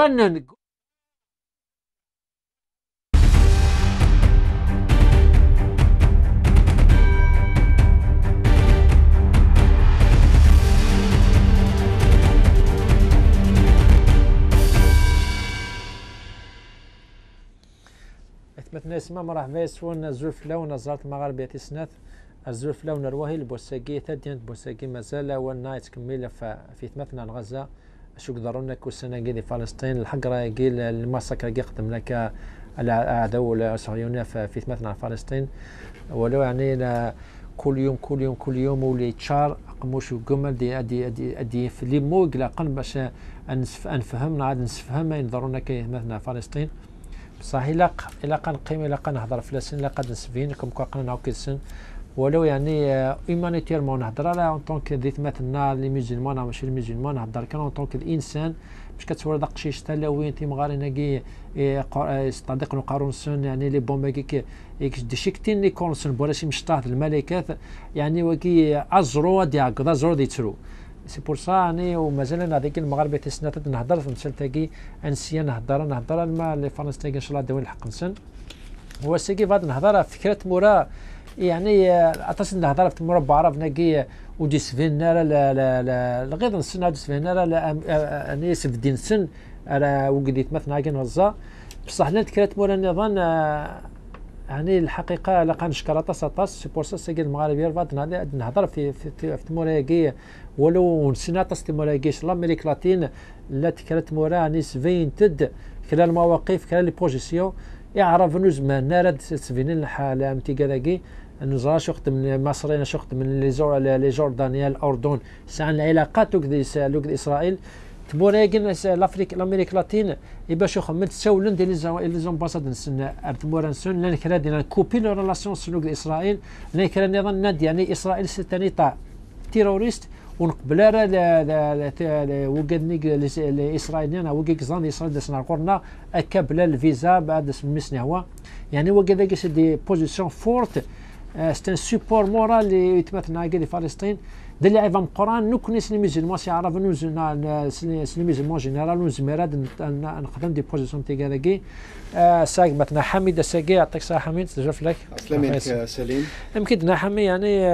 فنن. مثلا اسمه مرحبا يسون زلف لون زارت المغاربة تسنات الزلف لون الوهي البوساقي تدين بوساقي مازال والنايت كميلة في ثمثنا غزة. شو قدرونا كوسنا قيدي فلسطين الحق راه قيل المسكر يقدم لك العدو الصهيوني في ثمثنا فلسطين. ولو يعني كل يوم كل يوم كل يوم ولي تشار قموش وقمل دي دي دي, دي في لي مو قن باش أنفهم عاد نسفهم ينظرونا كي مثلا فلسطين. بصح إلا إلا قيمة إلا نهضر فلسطين إلا قد نسفين كم قلنا نعاود سن. ولو يعني ايمانيتيرمون نهضر على اون طونك ديت مثلا لي ميزيلمون ماشي لي ميزيلمون نهضر. كان اون طونك الإنسان باش كتصور داك الشيء تا وين تي مغارينا كي صديق قارون سن يعني لي بومبا كي ديشيكتين لي كونسن بولا شي مشطاه الملكات يعني وكي أزرو دياك أزرو ديترو سي بور سا اني ومازال هذيك المغاربة تسنات نهضر في مسلتاكي أنسيا نهضر نهضر ما لي فلسطين إن شاء الله داوين الحق. نسن. هو سيكي فهاد نهضر؟ فكرة مورا يعني عطاس نهضر في مربع عرف ناكي ودي سفين لا لا لا لا غير نسن هاد سفين لا لا أني سف دين سن على وقديت مثلا كي نوزا بصح لا تكرات مورا النظام يعني الحقيقة لا نشكر أطاس أطاس سي بور سا سيكي المغاربه فات نهضر في في, في, في ولو نسينا أطاس موراكيش لامريك لاتين لا تكرات مورا نسفين تد خلال المواقف خلال لي بوزيسيون يعرف نوز ما نارد سفينين الحالة أمتي كذاكي نزرا شخت من مصرين شخت من لي زور لي جوردانيا الاردن سان العلاقات لوك اسرائيل تموراكن لافريك الامريك لاتين يبا شوخ من تسولن دي لي زومباساد نسن ارتمورا نسن لأن كرا دينا كوبي لو ريلاسيون سلوك اسرائيل لأن كرا نظام ناد يعني اسرائيل ستاني تاع تيروريست ونقبل راه وقدني الاسرائيليين وقيك زان اسرائيل دسنا قرنا اكبل الفيزا بعد اسم مسني هو يعني وقد دي بوزيسيون فورت ستان سيبور مورال اللي يتمثل دي فلسطين دل عيفا القران نكني سلي ميزلمون سي عرف نوز سلي ميزلمون جينيرال نزمراد نخدم دي بوزيسيون تي كذاكي ساق بتنا حميد ساقي يعطيك الصحه حميد تجرف لك سلامك سليم يمكن حمي يعني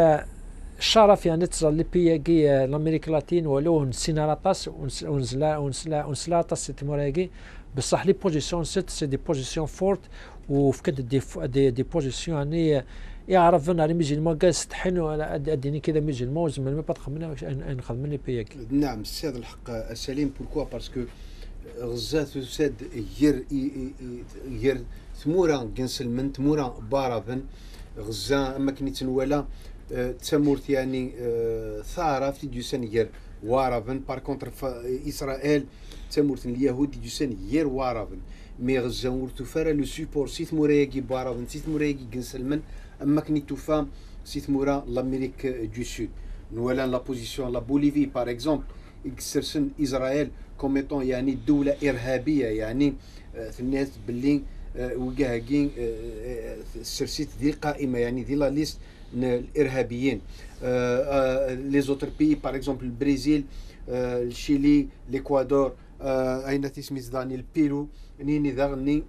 الشرف يعني تصل لي بياكي الامريك لاتين ولو نسينا لاطاس ونزلا ونسلا ونسلا لاطاس تيموراكي بصح لي بوزيسيون ست سي دي بوزيسيون فورت وفكد دي دي, دي بوزيسيون يعني يعرف أنا ميجي ما قال ستحن أديني كذا ميجي المو زعما ما تخمنا نخدم لي بياكي نعم السيد الحق سليم. بوركوا باسكو غزة تساد ير ير ثمورا جنسل من ثمورا بارافن. غزة أما كني تنولا تسمورت يعني ثارة في ديوسان ير وارافن. بار كونتر إسرائيل تسمورت اليهود ديوسان ير وارافن. مي غزة ورتو فارا لو سيبور سيت مورايكي بارافن سيت مورايكي جنسلمن اما كني توفا سيت مورا لأمريك دو سود. نولا لا بوزيسيون لا بوليفي بار اكزومبل يكسرسن إسرائيل كوم يعني دولة إرهابية يعني الناس باللي وكاهكين سرسيت ذي القائمة يعني ذي لا ليست الإرهابيين. لي زوتر بي باغ اكزومبل البرازيل الشيلي ليكوادور أين تسميز داني البيرو نيني ذاغني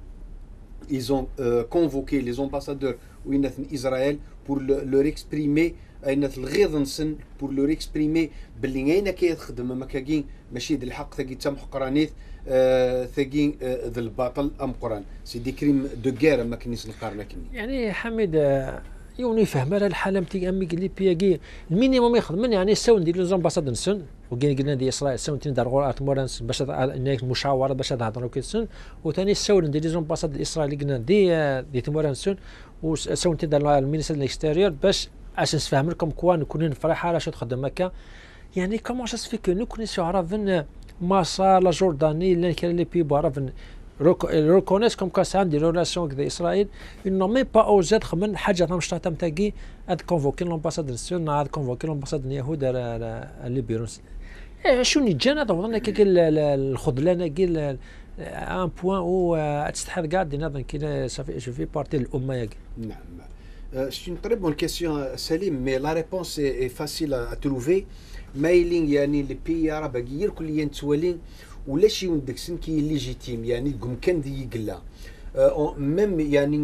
ils ont euh, convoqué les ambassadeurs وين اسرائيل pour leur exprimer اينات الغيظ نسن بور لور اكسبريمي باللي اين كيخدم ما كاين ماشي ذي الحق ثقي تم قرانيث آه ثقي آه ذا الباطل ام قران سي دي كريم دو غير ما كنيس القرن يعني حميد يوني فهم على الحالة نتاع امي قال لي بياكي المينيموم يخدم. يعني ساون ندير زومباساد نسن وكاين قلنا دي إسرائيل ساون تندار غور اتموران باش مشاورة باش نهضروا كي سن وثاني ساون ندير زومباساد الاسرائيلي قلنا دي دي تموران سن وساون تندار المينيستر الاكستيريور باش أش نفهم لكم كوا نكون نفرح على شو تخدم هكا. يعني كومون سا سفي كو نكون عرفن مصر لا جورداني اللي كان لي بي عرفن reconnaissent comme quoi c'est des relations avec Israël, ils n'ont même pas osé خمن حاجة تم شتا تاكي أد كونفوكي لومباساد السنة أد كونفوكي لومباساد اليهود اللي بيروس شو نجانا ضوضنا كي الخذلان كي أن بوان أو تستحق كاع دينا كي في بارتي الأمة ياك نعم. C'est une très bonne question, Salim, mais la réponse est, est facile à, à trouver. مايلين يعني لبي راه باقي كليا توالين ولا شي وندك سن كي ليجيتيم يعني كان دي يقلا. ميم يعني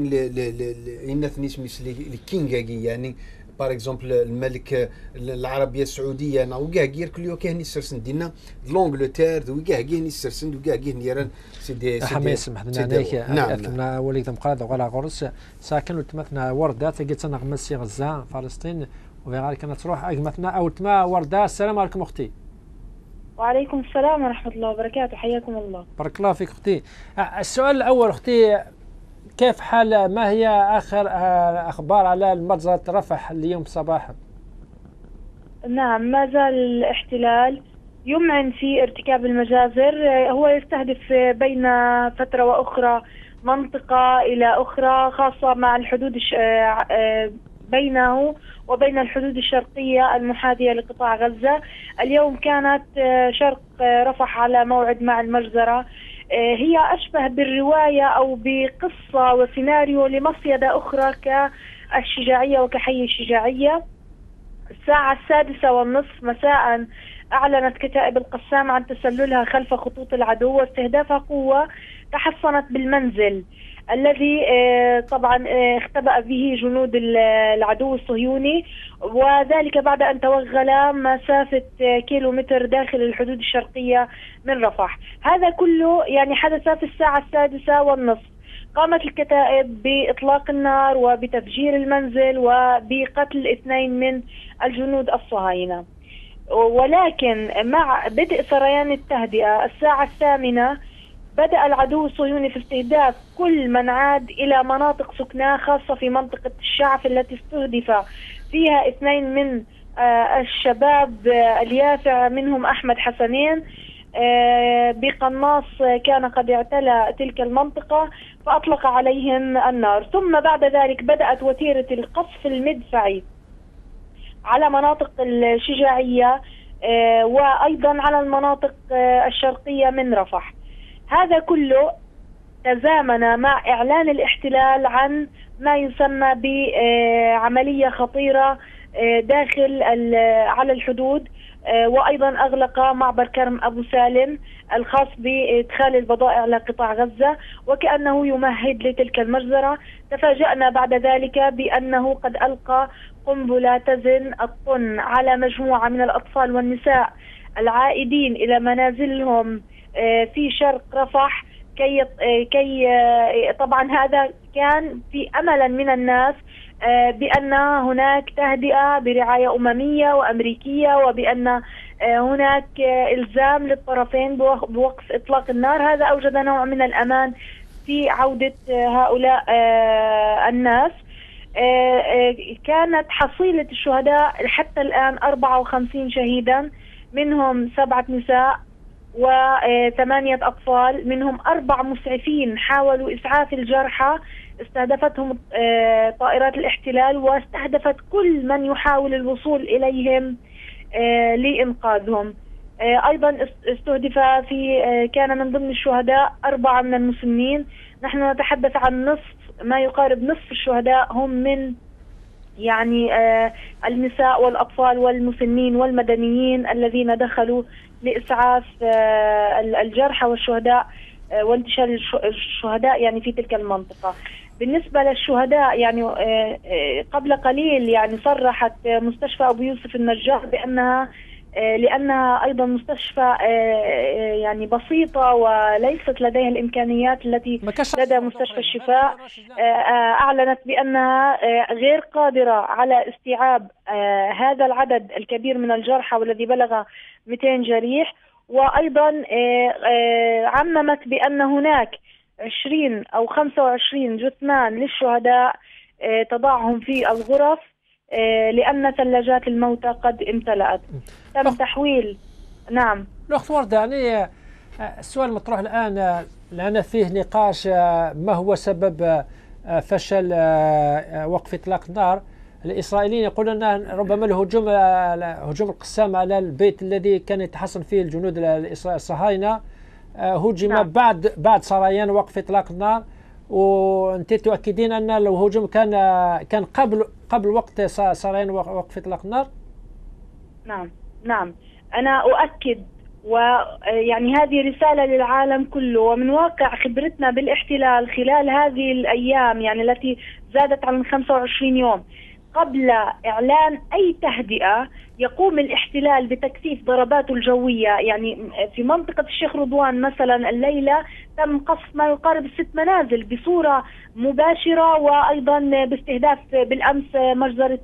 الناس سميس لي كينغاكي يعني بار اكزومبل الملك العربية السعودية أنا وكاع كير كل يوم كاين يسرسن دينا لونجلتير وكاع كاين يسرسن وكاع كاين يران سيدي حمي يسمح لنا عليك نعم نعم. وليد مقراد وغلا غرس ساكن وتمثنا وردات قلت أنا غمسي غزه فلسطين وفي كانت تروح اجمتنا أو تما وردة السلام عليكم أختي. وعليكم السلام ورحمة الله وبركاته. حياكم الله. بارك الله فيك أختي. السؤال الأول أختي كيف حال ما هي آخر آه، أخبار على المجزرة رفح اليوم صباحا؟ نعم ما زال الاحتلال يمعن في ارتكاب المجازر. هو يستهدف بين فترة وأخرى منطقة إلى أخرى خاصة مع الحدود آه، بينه وبين الحدود الشرقية المحاذية لقطاع غزة. اليوم كانت شرق رفح على موعد مع المجزرة. آه، هي أشبه بالرواية أو بقصة وسيناريو لمصيدة أخرى كالشجاعية وكحي الشجاعية. الساعة السادسة والنصف مساء أعلنت كتائب القسام عن تسللها خلف خطوط العدو واستهدافها قوة تحصنت بالمنزل. الذي آه، طبعا آه، اختبأ به جنود العدو الصهيوني. وذلك بعد أن توغل مسافة آه، كيلو متر داخل الحدود الشرقية من رفح. هذا كله يعني حدث في الساعة السادسة والنصف. قامت الكتائب بإطلاق النار وبتفجير المنزل وبقتل اثنين من الجنود الصهاينة. ولكن مع بدء سريان التهدئة الساعة الثامنة بدأ العدو الصهيوني في استهداف كل من عاد إلى مناطق سكناه خاصة في منطقة الشعف التي استهدف فيها اثنين من آه، الشباب آه، اليافع منهم أحمد حسنين. آه، بقناص كان قد اعتلى تلك المنطقة فأطلق عليهم النار. ثم بعد ذلك بدأت وتيرة القصف المدفعي على مناطق الشجاعية وأيضا على المناطق الشرقية من رفح. هذا كله تزامن مع إعلان الاحتلال عن ما يسمى بعملية خطيرة آه، داخل على الحدود آه، وأيضا أغلق معبر كرم أبو سالم الخاص بإدخال البضائع إلى قطاع غزة وكأنه يمهد لتلك المجزرة. تفاجأنا بعد ذلك بأنه قد ألقى قنبلة تزن الطن على مجموعة من الأطفال والنساء العائدين إلى منازلهم. آه، في شرق رفح كي آه، كي آه، طبعا هذا كان في املا من الناس بأن هناك تهدئة برعاية أممية وأمريكية وبأن هناك إلزام للطرفين بوقف إطلاق النار. هذا أوجد نوع من الأمان في عودة هؤلاء الناس. كانت حصيلة الشهداء حتى الآن 54 شهيدا منهم سبعة نساء. وثمانية أطفال منهم أربع مسعفين حاولوا إسعاف الجرحى استهدفتهم آه، طائرات الاحتلال واستهدفت كل من يحاول الوصول إليهم آه، لإنقاذهم. آه، أيضا استهدف في كان من ضمن الشهداء أربعة من المسلمين نحن نتحدث عن نصف ما يقارب نصف الشهداء هم من يعني النساء والأطفال والمسنين والمدنيين الذين دخلوا لإسعاف آه، الجرحى والشهداء آه، وانتشار الشهداء يعني في تلك المنطقة. بالنسبة للشهداء يعني آه، قبل قليل يعني صرحت مستشفى أبو يوسف النجار بأنها لأنها أيضا مستشفى يعني بسيطة وليست لديها الإمكانيات التي لدى مستشفى الشفاء. أعلنت بأنها غير قادرة على استيعاب هذا العدد الكبير من الجرحى والذي بلغ 200 جريح. وأيضا عممت بأن هناك 20 أو 25 جثمان للشهداء تضعهم في الغرف. لأن ثلاجات الموتى قد امتلأت. تم تحويل. نعم. الاخت ورده يعني السؤال المطروح الآن لأن فيه نقاش ما هو سبب فشل وقف إطلاق النار. الإسرائيليين يقولون ان ربما الهجوم هجوم القسام على البيت الذي كان يتحصن فيه الجنود الصهاينه آه، هجم نعم. بعد بعد سريان وقف إطلاق النار. وانت تؤكدين أن الهجوم كان كان قبل قبل وقت سريان وقف إطلاق النار؟ نعم نعم. أنا أؤكد ويعني هذه رسالة للعالم كله ومن واقع خبرتنا بالاحتلال خلال هذه الأيام يعني التي زادت عن 25 يوم قبل إعلان أي تهدئة يقوم الاحتلال بتكثيف ضرباته الجوية. يعني في منطقة الشيخ رضوان مثلا الليلة تم قصف ما يقارب ست منازل بصورة مباشرة وأيضا باستهداف بالأمس مجزرة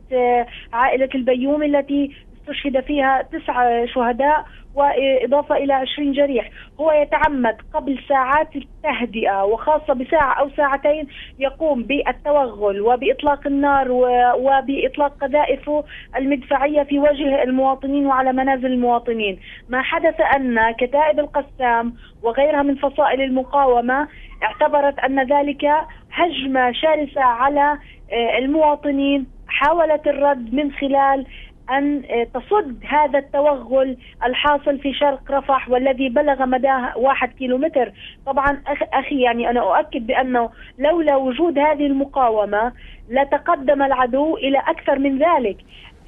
عائلة البيوم التي استشهد فيها تسعة شهداء وإضافة إلى 20 جريح. هو يتعمد قبل ساعات التهدئة وخاصة بساعة أو ساعتين يقوم بالتوغل وبإطلاق النار وبإطلاق قذائفه المدفعية في وجه المواطنين وعلى منازل المواطنين. ما حدث أن كتائب القسام وغيرها من فصائل المقاومة اعتبرت أن ذلك هجمة شرسة على آه، المواطنين. حاولت الرد من خلال أن آه، تصد هذا التوغل الحاصل في شرق رفح والذي بلغ مداه واحد كيلومتر. طبعا أخي يعني أنا أؤكد بأنه لولا وجود هذه المقاومة لتقدم العدو إلى أكثر من ذلك.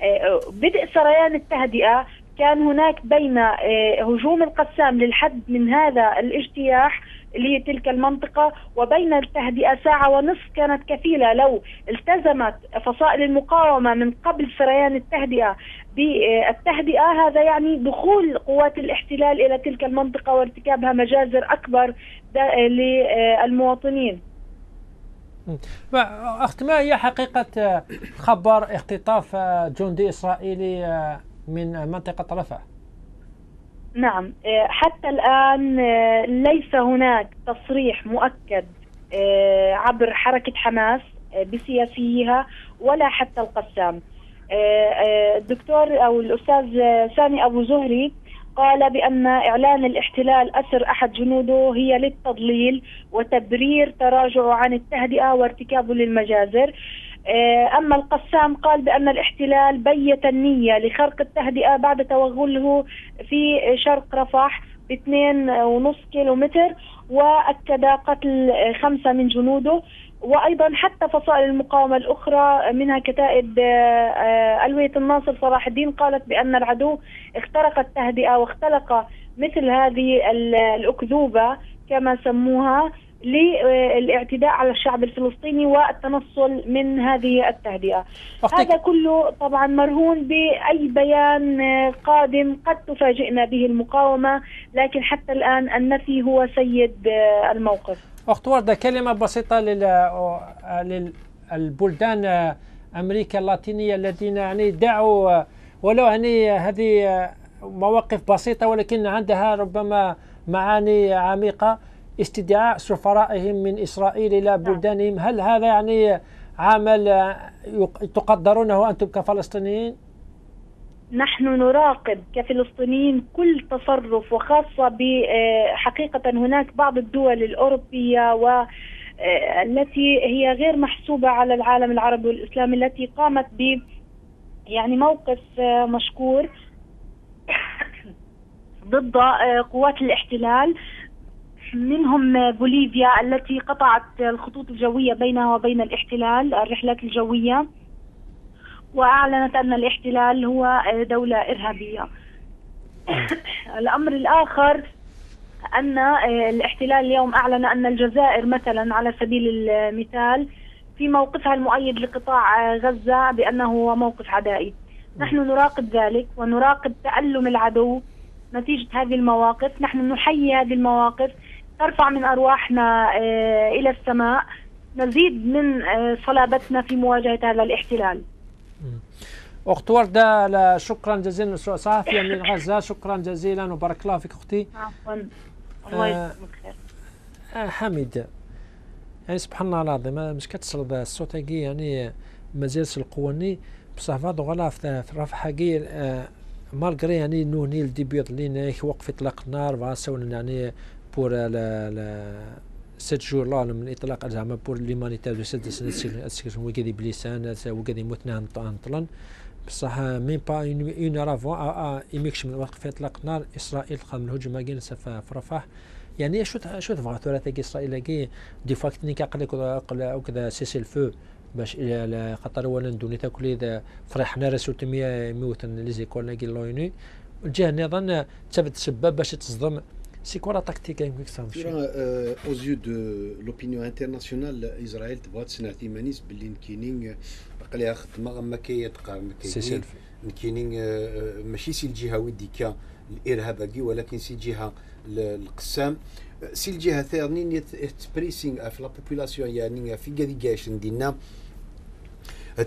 آه، بدء سريان التهدئة كان هناك بين آه، هجوم القسام للحد من هذا الاجتياح لتلك المنطقة وبين التهدئة ساعة ونصف كانت كفيلة. لو التزمت فصائل المقاومة من قبل سريان التهدئة بالتهدئة هذا يعني دخول قوات الاحتلال إلى تلك المنطقة وارتكابها مجازر أكبر للمواطنين. أخت ما هي حقيقة خبر اختطاف جندي إسرائيلي من منطقة رفح؟ نعم. آه، حتى الآن آه، ليس هناك تصريح مؤكد آه، عبر حركة حماس بسياسيها ولا حتى القسام. الدكتور أو الأستاذ سامي أبو زهري قال بأن إعلان الاحتلال أسر أحد جنوده هي للتضليل وتبرير تراجعه عن التهدئة وارتكابه للمجازر. أما القسام قال بأن الاحتلال بيت النية لخرق التهدئة بعد توغله في شرق رفح باثنين ونص كيلو متر وأكد قتل خمسة من جنوده. وأيضا حتى فصائل المقاومة الأخرى منها كتائب آه، الويه الناصر صلاح الدين قالت بأن العدو اخترق التهدئة واختلق مثل هذه الأكذوبة كما سموها. للاعتداء على الشعب الفلسطيني والتنصل من هذه التهدئة. هذا كله طبعا مرهون بأي بيان قادم قد تفاجئنا به المقاومة لكن حتى الآن النفي هو سيد الموقف. أخت وردة كلمة بسيطة لل للبلدان أمريكا اللاتينية الذين يعني دعوا ولو يعني هذه مواقف بسيطة ولكن عندها ربما معاني عميقة. استدعاء سفرائهم من إسرائيل إلى نعم. بلدانهم هل هذا يعني عمل تقدرونه أنتم كفلسطينيين؟ نحن نراقب كفلسطينيين كل تصرف وخاصة بحقيقة هناك بعض الدول الأوروبية و التي هي غير محسوبة على العالم العربي والإسلامي التي قامت ب يعني موقف مشكور ضد قوات الاحتلال منهم بوليفيا التي قطعت الخطوط الجوية بينها وبين الاحتلال الرحلات الجوية. وأعلنت أن الاحتلال هو دولة إرهابية. الأمر الآخر أن الاحتلال اليوم أعلن أن الجزائر مثلا على سبيل المثال في موقفها المؤيد لقطاع غزة بأنه هو موقف عدائي. نحن نراقب ذلك ونراقب تألم العدو. نتيجة هذه المواقف نحن نحيي هذه المواقف. ترفع من أرواحنا آه، إلى السماء. نزيد من آه، صلابتنا في مواجهة هذا الاحتلال. أخت وردة شكرا جزيلا. صافية من غزة. شكرا جزيلا وبارك الله فيك أختي. عفوا. الله يسلمك خير آه حميد. يعني سبحان الله العظيم مش كتصل الصوت يعني مازال القواني. بصح فادو غلا في رفح آه مالغري يعني نو نيل ديبيوت لينا وقف إطلاق النار فاسون يعني بور ست جور لا من اطلاق زعما بور ليمانيتير دو ست سنين وكادي بليسان وكادي موتنا نطلن بصح ميم با اون اور افون يميكش من وقف اطلاق النار اسرائيل تقام الهجوم كاين في رفح يعني شو شو تبغى تورا تاكي اسرائيل كي دي فاكت نيكا قال لك سيسي الفو باش إلى خاطر ولا ندوني تاكل اذا فرحنا رسول تمية موتن لي زيكول كي لويني الجهه النظام تبت تسبب باش تصدم سي كوا لا تاكتيك يمكن أو زيو دو لوبينيون انترناسيونال اسرائيل تبغى تسنع تيمانيس باللي كاينين بقى خدمه ما كيتقار ما كاينين ماشي سي الجهه وديكا الارهاب ولكن سي جهه القسام سي الجهه ثاني بريسينغ في لا بوبولاسيون يعني في كاديكاش دينا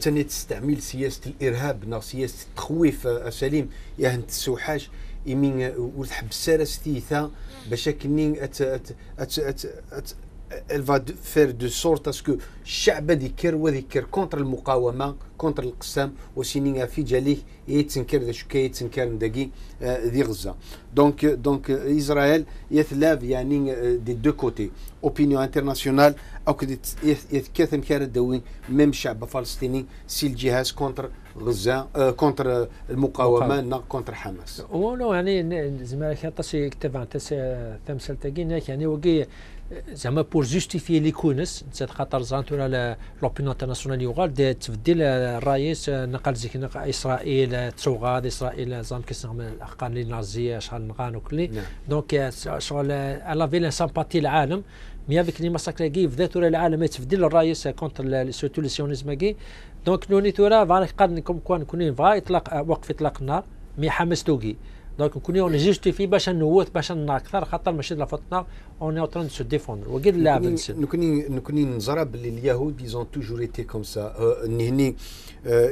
ثاني تستعمل سياسه الارهاب سياسه التخويف سليم يا انت السوحاش يمين وتحب السارة ستيثا باش كنين أت أت أت أت, أت elle va faire de sorte à الشعب ذكر وذكر كونتر المقاومة كونتر القسام وسينينا في جاليه يتنكر ذا شكا يتنكر دقي ذي غزة. دونك دونك إسرائيل يثلاف يعني دي دو كوتي. اوبينيون انترناسيونال أو كدي يتكاثم كار الدوين ميم الشعب الفلسطيني سي الجهاز كونتر غزة آه كونتر المقاومة نا كونتر حماس. ولو يعني زعما كاطاسي كتب عن تمثال تاكين يعني وقي زعما بور جوستيفي لي كونس نتا خاطر زانتورا لوبينيون انترناسيونال يوغال تبدل الرئيس نقل زيك إسرائيل تسوغاد إسرائيل زعما كيسنغم الاحقان لي نازية شحال نغان وكلي دونك شغل الا في سامباتي العالم مي افيك لي ماساكر كي في ذات العالم يتفدل الرئيس كونتر سورتو لي سيونيزم كي. دونك نوني تورا فالك قد كوم كون نكون فا إطلاق وقف إطلاق النار مي حمس توكي دونك نكون جوستيفي باش نوث باش أكثر خاطر ماشي لا اون اون تران سو ديفوندر وكيد اللاعب نكوني نكوني نزرى باللي اليهود ايزون توجور ايتي كوم سا هني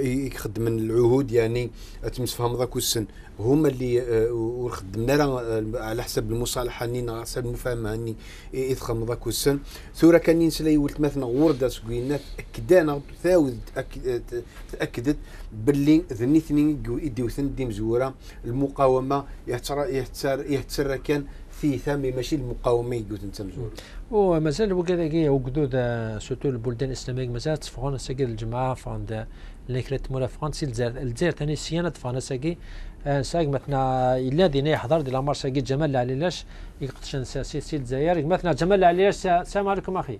يخدم من العهود يعني تمسفهم ذاك السن. هما اللي آه، وخدمنا لها على حسب المصالحة نين على حسب المفاهمة اني يدخل ذاك السن. ثورة كان ولت مثلا ورده سكوينا أكدانا ثاوذ تأكدت باللي ذنيثني يديو ثندي مزوره المقاومة يهتر يهتر يهتر كان في ثامي ماشي المقاومة يقول انت مزور ومازال وكذا وقدود سورتو البلدان الإسلامية مازال تفغون ساكي الجماعة فاند اللي كريت مولا فرنسي الجزائر ثاني سيانه فانا ساكي ساق مثلا إلا دينا يحضر دي لامار ساقي جمال العليلاش يقتش سي سي الجزائر مثلا جمال العليلاش السلام عليكم أخي.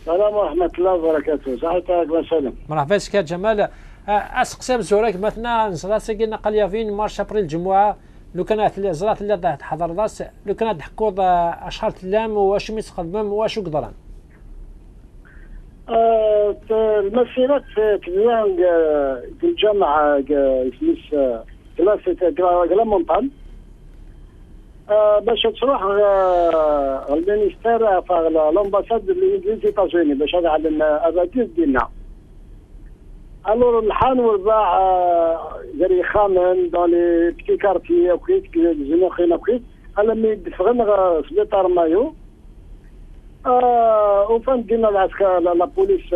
السلام ورحمة الله وبركاته. صحتك وسلام مرحبا بك جمال. اسقسم زورك مثلا نصرا ساقي نقل يافين مارش أبريل الجمعة لو كانت زرات اللي حضر راس لو كانت حكوض اشهر تلام واش ميتخدمم واش قدران المسيرة تبدا في الجامعة كلاسة كلا مونطان باش تروح المينيستير لامباساد لي زيتازوني باش هذا على الاباتيس ديالنا ألور الحان والباع زري خامن دون لي بتي كارتي وكيت زينو خينا وكيت على مي دفغن سبيطار مايو. وفان دينا العسكر لا بوليس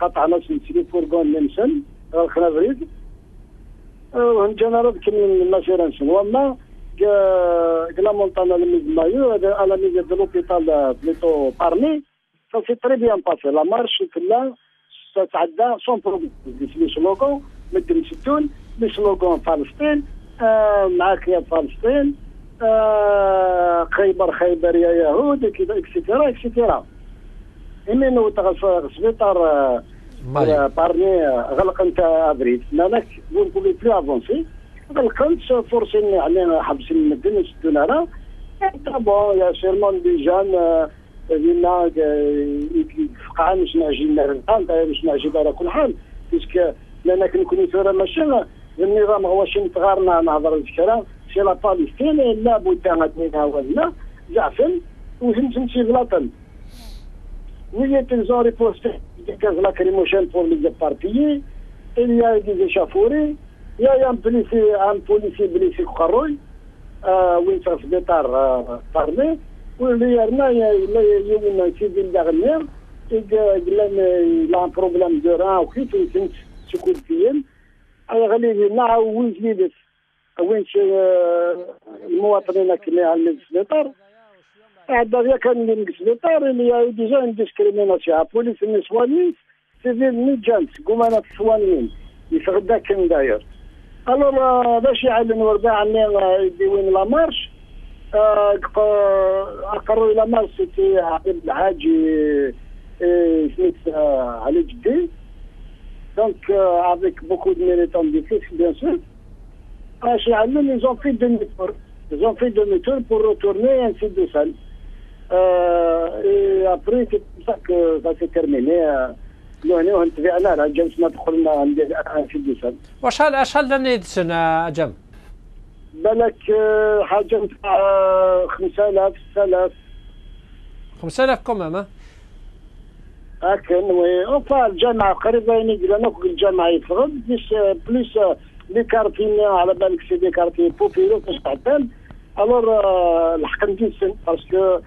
قطعنا سلسلة فورغون نمسن الخنافريد وهنجانا كمل المسيرة نسن وما كلا مونطانا لميز مايو على ميز دو لوبيتال بليتو بارمي. سا سي تري بيان باسي لا مارش كلها تتعدى سون بروبليم لي سلوغون مدن ستون لي سلوغون فلسطين معاك يا فلسطين خيبر خيبر يا يهود اكسيتيرا اكسيتيرا إمين وتغسل سبيطار بارني غلق أنت أبريد. مالك نقول بلو افونسي غلقنت فرصين يعني حبسين المدن يسدون على بون يا سيرمون دي جان دينا فقعا مش نعجي الرقان مش نعجي على كل حال بيسك لأن كنكون ثوره ماشي النظام هو شي نتغارنا نهضر الكلام سي لا باليستين لا بد غادي ولا زعفن وهم شي غلطن وهي تنزون ريبوستي gaz lacrymogène pour les éparpillés. Il y a des échauffourées. Il y a un policier, un policier blessé Kharoui, وين في سبيطار طارمي واللي هنا يوم سيدي الدغنير قال لا بروبليم دو ران وكيف يتم سكون فيهم أنا غالي نع وين جديد وين المواطنين كنا على السبيطار هذا كان من السبيطار اللي هي ديجا ان ديسكريميناسيون بوليس النسوانيين سيفيل ميجانت قمنا السوانيين يتغدى كان داير الور باش يعلن ورباع عني يديوين لا مارش اقروا إلى مارش سيتي عبد الحاجي سميت علي جدي دونك افيك بوكو دو ميليتون دي فيكس بيان سور ils ont fait demi-tour. Ils ont fait demi-tour pour retourner ainsi de suite. Et après, c'est comme ça que ça s'est terminé. يعني وانتبعنا راه جلسنا دخلنا ندير في ديسان وشحال شحال دنيت سنة جم؟ بالك حاجة نتاع 5000 6000 5000 كومام لكن وي اونفا الجامعة قريبة يعني قلنا الجامعة يفرض بليس بليس لي كارتين على بالك سي دي كارتين بوبيلو باش تعتم ألور الحق نديسن باسكو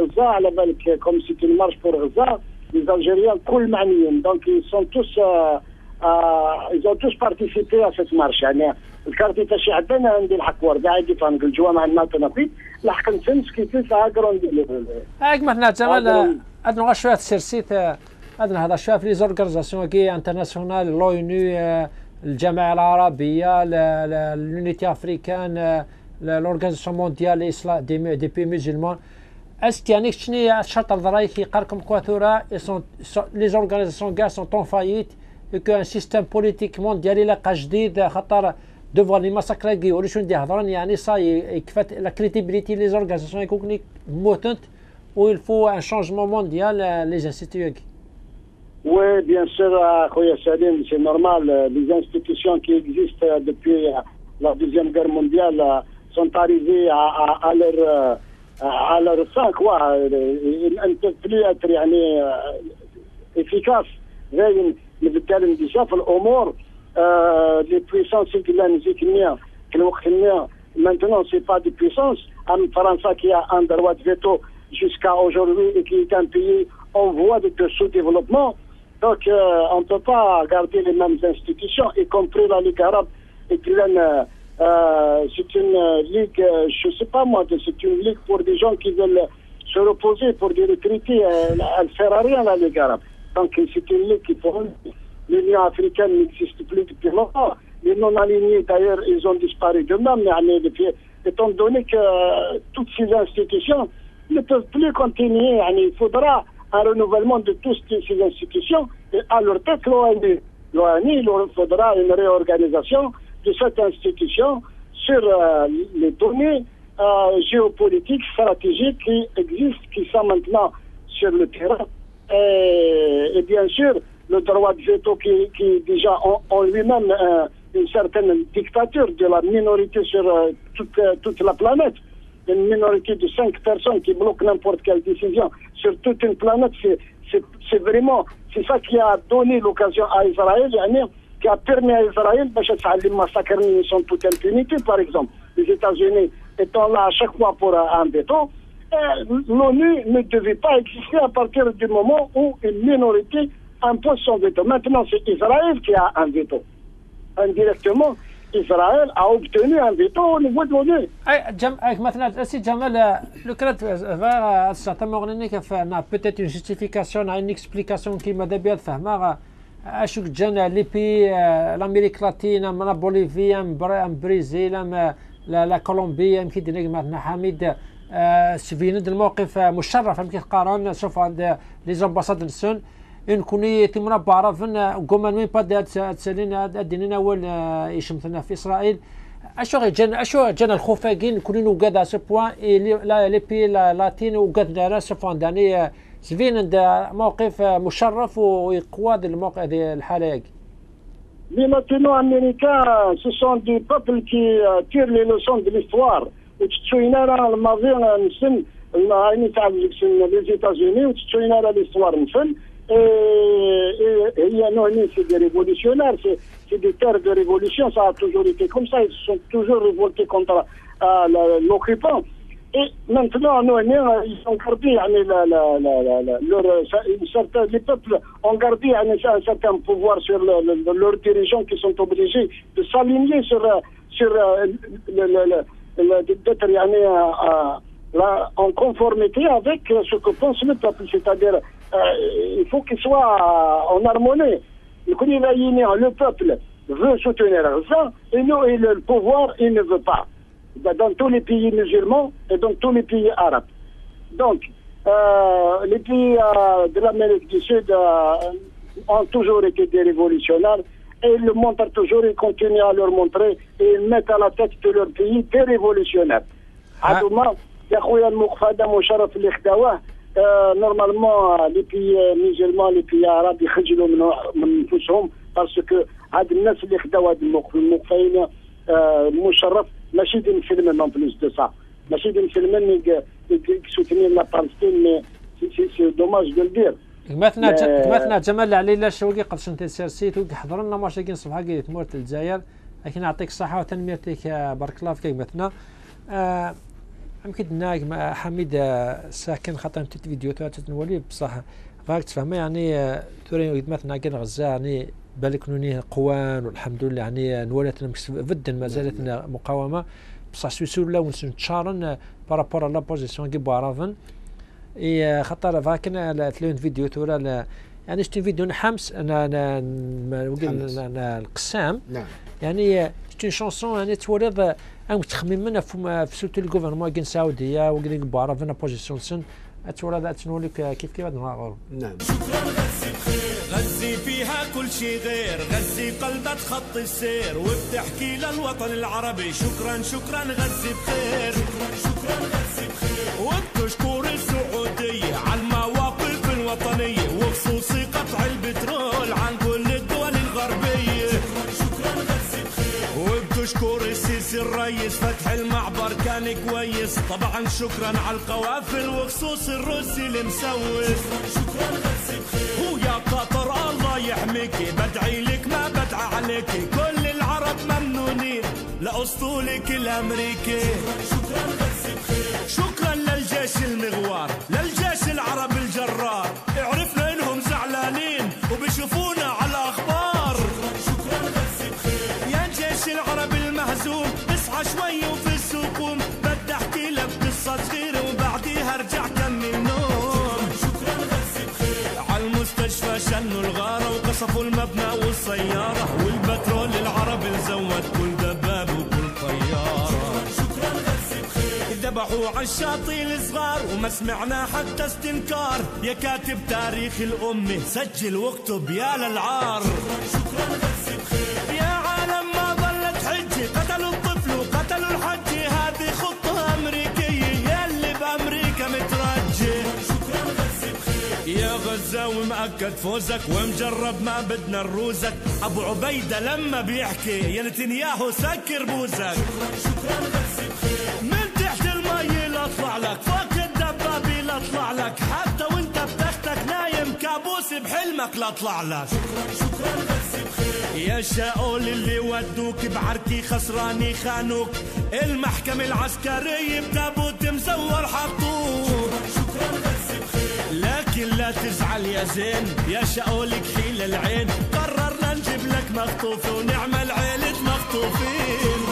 غزة على بالك كوم سيتي مارش بور غزة. Les Algériens كل معنيين. دونك ils sont tous euh, euh, ils ont tous participé à cette marche. يعني الكارتي تاع عندنا عندي الحق ورده عندي فانق الجوامع الناتو نقيت لحق نسنس كي تلك هاكر ندير هاك مثلا جمال ادنا شوية سيرسيت ادنا هذا شوية في لي زورغانيزاسيون كي انترناسيونال لونو الجامعة العربية لونيتي افريكان لورغانيزاسيون مونديال دي دي بي مسلمان اسك يعني شنو الشرط الضراي كيقاركم كواتورا لي زورغانيزاسيون كاع سون طون فايت كو ان سيستيم بوليتيك مونديال يلقى جديد خاطر دوفوار لي ماساكر كي ولا شنو هضران يعني صاي كفات لا كريديبيليتي لي زورغانيزاسيون يكون موتنت و il faut un changement mondial les instituts Oui, bien sûr, Khoya Salim, c'est normal. Les institutions qui existent depuis la Deuxième Guerre mondiale sont arrivées à, à, à leur على رصاك واحد انت طلعت يعني افيكاس باين بالتالي انكشاف الامور لي بويسونس اللي نزيك المياه في الوقت المياه maintenant c'est pas de puissance en France qui a un droit de veto jusqu'à aujourd'hui et qui est un pays en voie de, de sous-développement donc euh, on ne peut pas garder les mêmes institutions y compris la Ligue arabe et qui euh, c'est une euh, ligue, euh, je ne sais pas moi, c'est une ligue pour des gens qui veulent se reposer, pour des retraités. elle ne sert à rien, la Ligue arabe. Donc c'est une ligue qui pour l'Union africaine n'existe plus depuis longtemps. Les non-alignés, d'ailleurs, ils ont disparu d'eux-mêmes, mais étant donné que toutes ces institutions ne peuvent plus continuer, il faudra un renouvellement de toutes ces institutions et à leur tête l'ONU. L'ONU, il faudra une réorganisation de cette institution sur euh, les données euh, géopolitiques, stratégiques qui existent, qui sont maintenant sur le terrain. Et, bien sûr, le droit de veto qui, qui déjà en, lui-même euh, une certaine dictature de la minorité sur toute, toute la planète. Une minorité de cinq personnes qui bloquent n'importe quelle décision sur toute une planète, c'est vraiment, c'est ça qui a donné l'occasion à Israël qui a permis à Israël de massacrer son toute impunité, par exemple. Les États-Unis étant là à chaque fois pour euh, un veto, l'ONU ne devait pas exister à partir du moment où une minorité impose son veto. Maintenant, c'est Israël qui a un veto. Indirectement, Israël a obtenu un veto au niveau de l'ONU. Maintenant, si Jamal, euh, le va certainement euh, a peut-être une justification, une explication qui m'a bien fait. اشوك جانا ليبي الامريك لاتينا من بوليفيا من بريزيل لا, لا كولومبيا يمكن دينيك مثلا حميد. سفيند الموقف مشرف يمكن قارن شوف عند لي زامباساد نسون. إن كوني تمنا بعرفن قومان وين باد تسالين الدينين أول يشمتنا في إسرائيل. اشو جن اشو جن الخفاقين كلين وقاد سو بوان لي بي لاتين وقاد ناس فان داني سفين عند موقف مشرف ويقواد الموقع الحالة Mais maintenant, Américains, ce sont des peuples qui euh, tirent les leçons de l'histoire. وتتشوينا راه الماضي نسن هاني تاع لي زيتازوني وتتشوينا راه ليستوار نسن هي نوع سي دي ريفولوسيونير سي سي دي تير toujours été comme ça ils se sont toujours révoltés contre euh, l'occupant Et maintenant, nous, ils ont gardé la, la, la, leur, certain, les peuples ont gardé un, un certain pouvoir sur le, le, leurs dirigeants qui sont obligés de s'aligner sur, sur d'être en conformité avec ce que pense le peuple. C'est-à-dire, euh, il faut qu'il soit en harmonie. Le peuple veut soutenir ça, et nous, et le pouvoir, il ne veut pas dans tous les pays musulmans et dans tous les pays arabes. Donc, euh, les pays euh, de l'Amérique du Sud euh, ont toujours été des révolutionnaires et ils le montrent toujours, ils continuent à leur montrer et ils mettent à la tête de leur pays des révolutionnaires. Ah. normalement les pays musulmans les pays arabes ils parce que الموقفين مشرف. ماشي دي مسلمين اون بلوس دو سا. ماشي دي مسلمين سوتينير لا بالستين مي سي دوماج دو دير مثلا مثلا جمال العليله الشوقي قبل سنتين سيرسيت وكي حضر لنا ماتش كاين صباح قيت مورت الجزائر. لكن نعطيك الصحة وتنميتك بارك الله فيك مثلا آه يمكن ناك حميد آه، ساكن خاطر تيت فيديو تنولي بصح راك تفهم يعني آه، توري مثلا كان غزة يعني بالك نوني قوان والحمد لله يعني نولات فدا ما زالت مقاومة. بصح سويسو لا ونتشارن بارابور لا بوزيسيون كي بوارافن اي خاطر فاكن تلون فيديو تورا يعني شتي فيديو نحمس أنا أنا أنا القسام. نعم. يعني شتي شونسون يعني تولد ام تخمم من في سوتو الجوفرنمون كين سعودية وكين بوارافن بوزيسيون سن. اتولد اتنولي كيف كيف نغور نعم. غزي فيها كل شي غير. غزي قلبك خط السير. وبتحكي للوطن العربي. شكرا شكرا غزي بخير. شكرا شكرا غزي بخير. وبتشكر السعودية فتح المعبر كان كويس. طبعا شكرا على القوافل وخصوص الروسي المسوس شكرا غزي بخير ويا قطر الله يحميكي بدعي لك ما بدعى عليكي كل العرب ممنونين. لأسطولك الأمريكي. شكرا غزي بخير شكرا للجيش المغوار. للجيش العربي الجرار. عرفنا إنهم زعلانين وبيشوفونا على أخبار شكرا غزي بخير يا الجيش العربي المهزوم. اصحى شوي وقصفوا المبنى والسيارة والبترول العربي زود كل دبابه وكل طيارة. شكرا غزي بخير ذبحوا على الشاطئ الصغار وما سمعنا حتى استنكار. يا كاتب تاريخ الأمة سجل واكتب يا للعار. شكرا غزي بخير يا عالم ما ظلت حجة. قتلوا الطفل وقتلوا الحجة يا غزاوي مأكد فوزك ومجرب ما بدنا نروزك. أبو عبيدة لما بيحكي يا نتنياهو سكر بوزك. شكرا غزي بخير من تحت المي لا أطلع لك فوق الدبابي لا أطلع لك. حتى وأنت بتختك نايم كابوس بحلمك لا أطلع لك. شكرا غزي بخير يا شاول اللي ودوك بعركي خسراني خانوك. المحكمة العسكرية بتابوت مزور حطوك لا تزعل يا زين يا شاول كحيل العين. قررنا نجيب لك مخطوف ونعمل عيلة مخطوفين.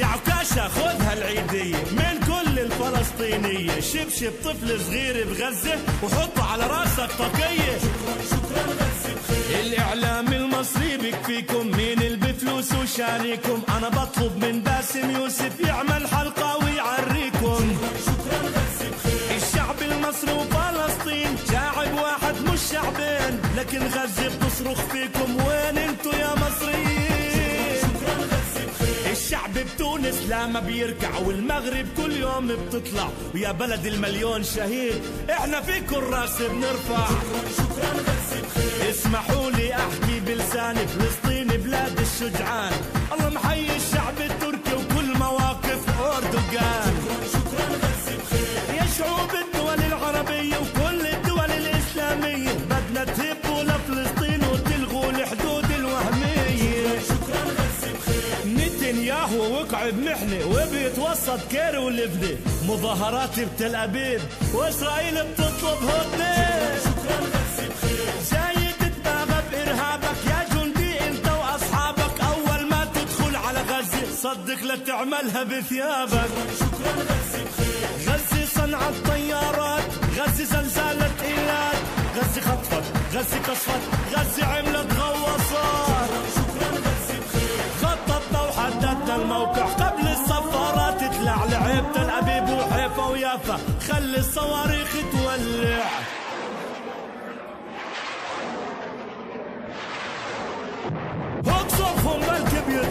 يا عكاشة خذ هالعيدية من كل الفلسطينية شبشب طفل صغير بغزة وحطه على راسك طاقية. الإعلام المصري بكفيكم مين اللي بفلوس وشاريكم؟ أنا بطلب من باسم يوسف يعمل حلقة ويعريكم. شكرا المصري وفلسطين. شعب واحد مش شعبين لكن غزة بتصرخ فيكم وين انتو يا مصريين؟ شكرا غزي بخير الشعب بتونس لا ما بيركع والمغرب كل يوم بتطلع. ويا بلد المليون شهيد إحنا فيكم الراس بنرفع. شكرا غزي بخير اسمحوا لي احكي بلسان فلسطين بلاد الشجعان. الله محيي الشعب التركي وكل مواقف أردوغان. شكرا غزي بخير يا شعوب الدول وقع بمحنة وبيتوسط كير ولبنة مظاهرات بتل أبيب وإسرائيل بتطلب هدنة. شكرا غزي بخير جاي بإرهابك يا جندي أنت وأصحابك. أول ما تدخل على غزة صدق لا تعملها بثيابك. شكرا غزي بخير غزة صنعت طيارات غزة زلزالة إيلات. غزة خطفت غزة كشفت غزة عملت غواصات. شكرا غزة بخير خططنا وحددنا الموقع. تطلع لعيب تل أبيب وحيفا ويافا. خلي الصواريخ تولع.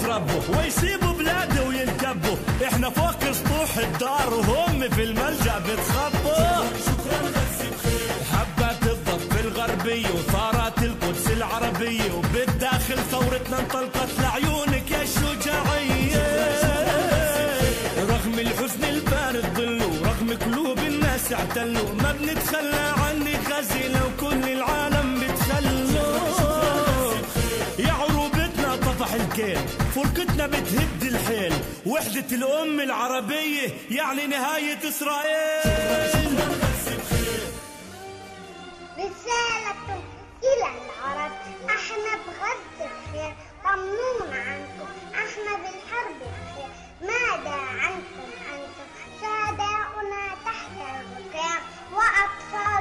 ربه ويسيبوا بلاده وينكبوا إحنا فوق سطوح الدار وهم في الملجأ بتخبوا. شكرا غزي بخير حبات الضب في الغربية وثارات القدس العربية وبالداخل ثورتنا انطلقت لعيونك اعتلوا ما بنتخلى عنك غزي لو كل العالم بتخلوا يا عروبتنا طفح الكيل فرقتنا بتهد الحيل. وحدة الأم العربية يعني نهاية إسرائيل. رسالة إلى العرب أحنا بغزة بخير طمنونا عنكم أحنا بالحرب بخير ماذا عنكم؟ الركام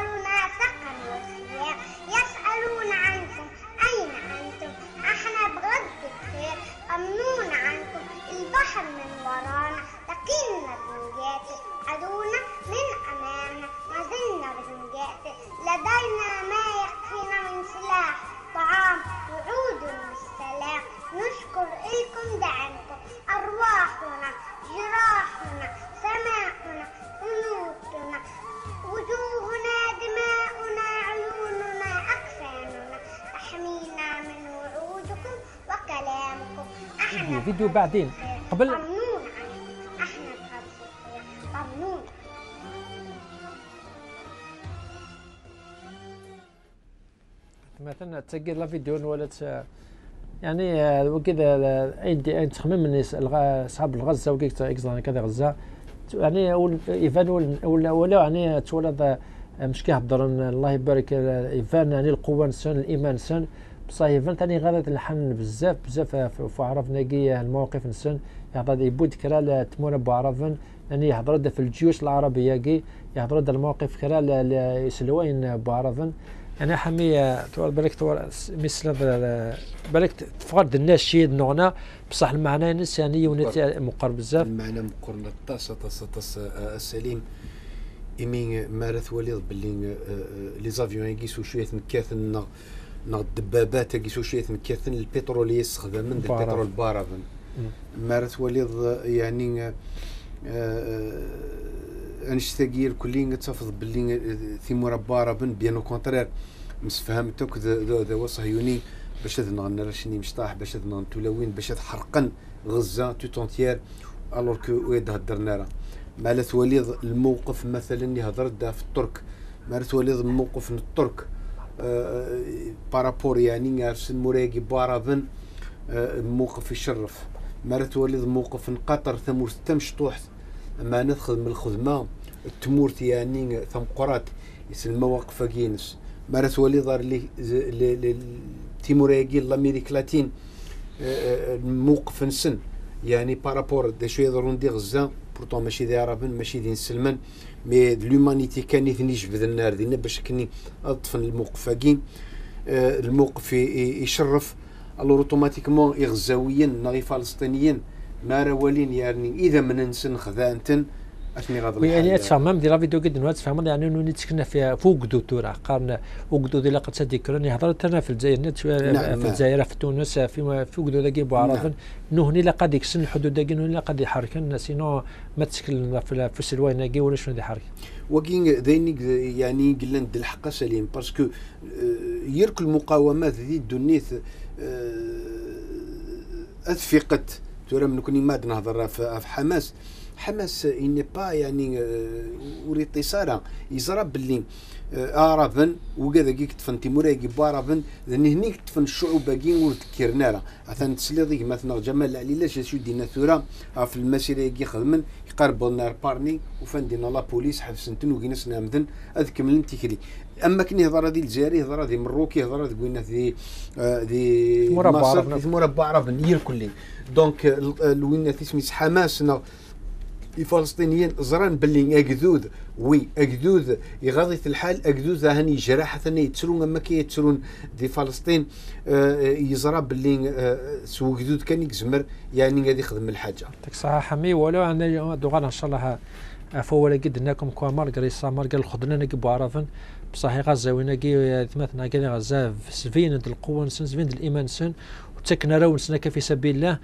إحنا فيديو بعدين. قبل مثلا تسجل لا فيديو ولا. يعني وكذا عندي عندي تخمم أصحاب الغزة اكزا كذا غزة. يعني إيفان ولا- ولا يعني تولد مش كيهضر الله يبارك إيفان يعني القوة نسن الإيمان نسن بصح ايفان ثاني غادة الحن بزاف بزاف آه، في في عرفنا كي المواقف نسن يهضر يبود كرا لا تمون ابو عرفن يعني يهضر في الجيوش العربية كي يهضر دا المواقف كرا يسلوين ابو عرفن. أنا حمي تور بالك تور مثل بالك تفقد الناس شي نوعنا بصح المعنى نس يعني ونت مقرب بزاف. المعنى مقرن طاسة طاسة طاسة السليم إمي مارث وليض باللي آه، آه، لي زافيون يقيسوا شوية مكاثن نغ الدبابات يقيسوا شوية مكاثن البترول يستخدم من. البترول بارافن مارث وليض يعني آه، آه، انشتاقير كلين تفض باللي آه، ثيمورا بارافن. بيانو كونترير مسفهمتك ذا ذا وصهيوني باش هذا نغنى رشني مشطاح باش نغنى تولوين باش هذا حرقن غزة توتونتيير الور كو ويد هدرنا راه. وليد الموقف مثلا اللي هضرت في الترك. مالت وليد الموقف من الترك. بارابور يعني يرسل موراقي بارافن آه، موقف يشرف. مالت وليد موقف من قطر ثمور تمشطوح ما ندخل من الخدمة التمورت يعني ثم قرات يسل المواقف كينس مالت وليد اللي اللي تيموراقي لاتين آه، آه، الموقف نسن. يعني بارابور دي شوية ضرون دي غزة. بورتون ماشي دي عربن ماشي دي نسلمن مي لومانيتي كان يثني جبد النار دينا باش كني أطفن الموقف. هاكين آه، الموقف يشرف. الور أوتوماتيكمون غزاويا نغي فلسطينيين ما روالين يعني إذا من نسن خذانتن أشني غاض يعني الحال. تفهم دي لا فيديو قد نوات تفهم يعني انه نتسكن في فوق دو تورا قارن وقدو دي لقد تذكرني هضرت أنا في الجزائر نت شوية نعم، في نعم. الجزائر في تونس في في وقدو داكي بو عرفن انه هني لقد يكسن الحدود داكي انه هني لقد يحركن سينو ما تسكن في السلوين داكي ولا شنو دي حرك وكين داينيك يعني قلنا الحق سليم باسكو آه، يرك المقاومات ذي دونيث أثفقت ترى من كوني ما نهضر في حماس حماس إني با يعني وري اتصالا يزرى باللي ارافن وكذا كي كتفن تيموراكي بارافن ذن هني كتفن الشعوب باقيين وذكرنا راه اثن تسليضيك مثلا جمال العليلة شو دينا ثورة في المسيرة كي خدمن يقرب لنا بارني وفان دينا لا بوليس حبسنتن وكيناس نامدن من تيكري أما كني يهضر هذه الجزائري يهضر هذه مروكي يهضر هذه قلنا ذي آه، ذي مربع. ذي مربع عرب نير كلي دونك الوين تسميت حماس نا الفلسطينيين زران باللي أكذوذ وي أكذوذ يغاضي الحال أكذوذ هاني جراحة ثاني يتسرون أما كي يتسرون دي فلسطين آه، يزرى باللي آه، سو كذوذ كان يكزمر يعني غادي يخدم الحاجة. ديك الساعة حمي ولو أنا دوغان إن شاء الله عفوا ولا قد كوا مارغري سامر قال خدنا نكي بو عرفن. بصح غزه وين كي مثلا كان غزة في سفين القوة نسن سفين الإيمان نسن وتكنا راو نسنا في سبيل الله.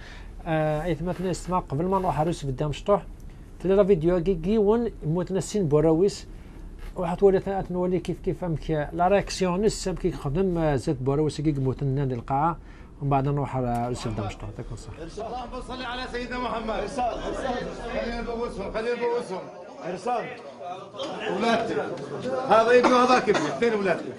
ايت مثلا استمع قبل ما نروح عروس بدا مشطوح لا فيديو كي كيون موت نسين بوراويس. وحتولي تنولي كيف كيف أمك لا رياكسيونيست كي يخدم زيت بوراويس كي موت النادي القاعة. ومن بعد نروح على بدا مشطوح يعطيكم الصحه اللهم صل على سيدنا محمد. خلينا نبوسهم خلينا نبوسهم ارسال ولادتي. هذا ابن هذاك ابني. اثنين ولادتي.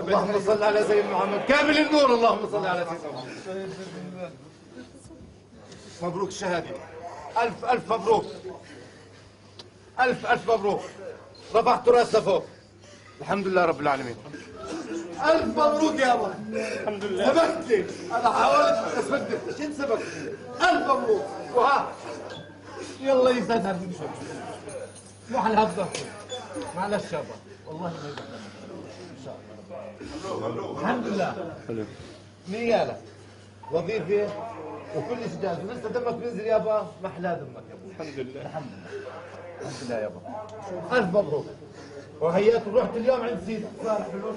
اللهم صل على سيدنا محمد. كامل النور. اللهم صل على سيدنا محمد. مبروك الشهادة ألف ألف مبروك. ألف ألف مبروك. رفعت راسنا فوق. الحمد لله رب العالمين. ألف مبروك يا أبا الحمد لله. سبقت لي أنا حاولت أثبت شنو سبقت ألف مبروك. وها. يلا يسعدها بنشوف مو حنهزر معلش يابا والله ما يزعل ان شاء الله الحمد لله نيالة وظيفة. وكل شيء جاهز. لسه دمك بينزل يابا ما أحلى دمك. يابا الحمد لله. الحمد لله. الحمد لله يابا ألف مبروك. وهيات ورحت اليوم عند سيدي صالح فلوس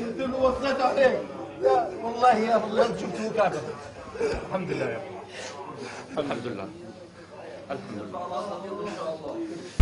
قلت له وصيت عليك. يا والله يا والله شفته كافر الحمد لله يابا الحمد لله. الحمد لله.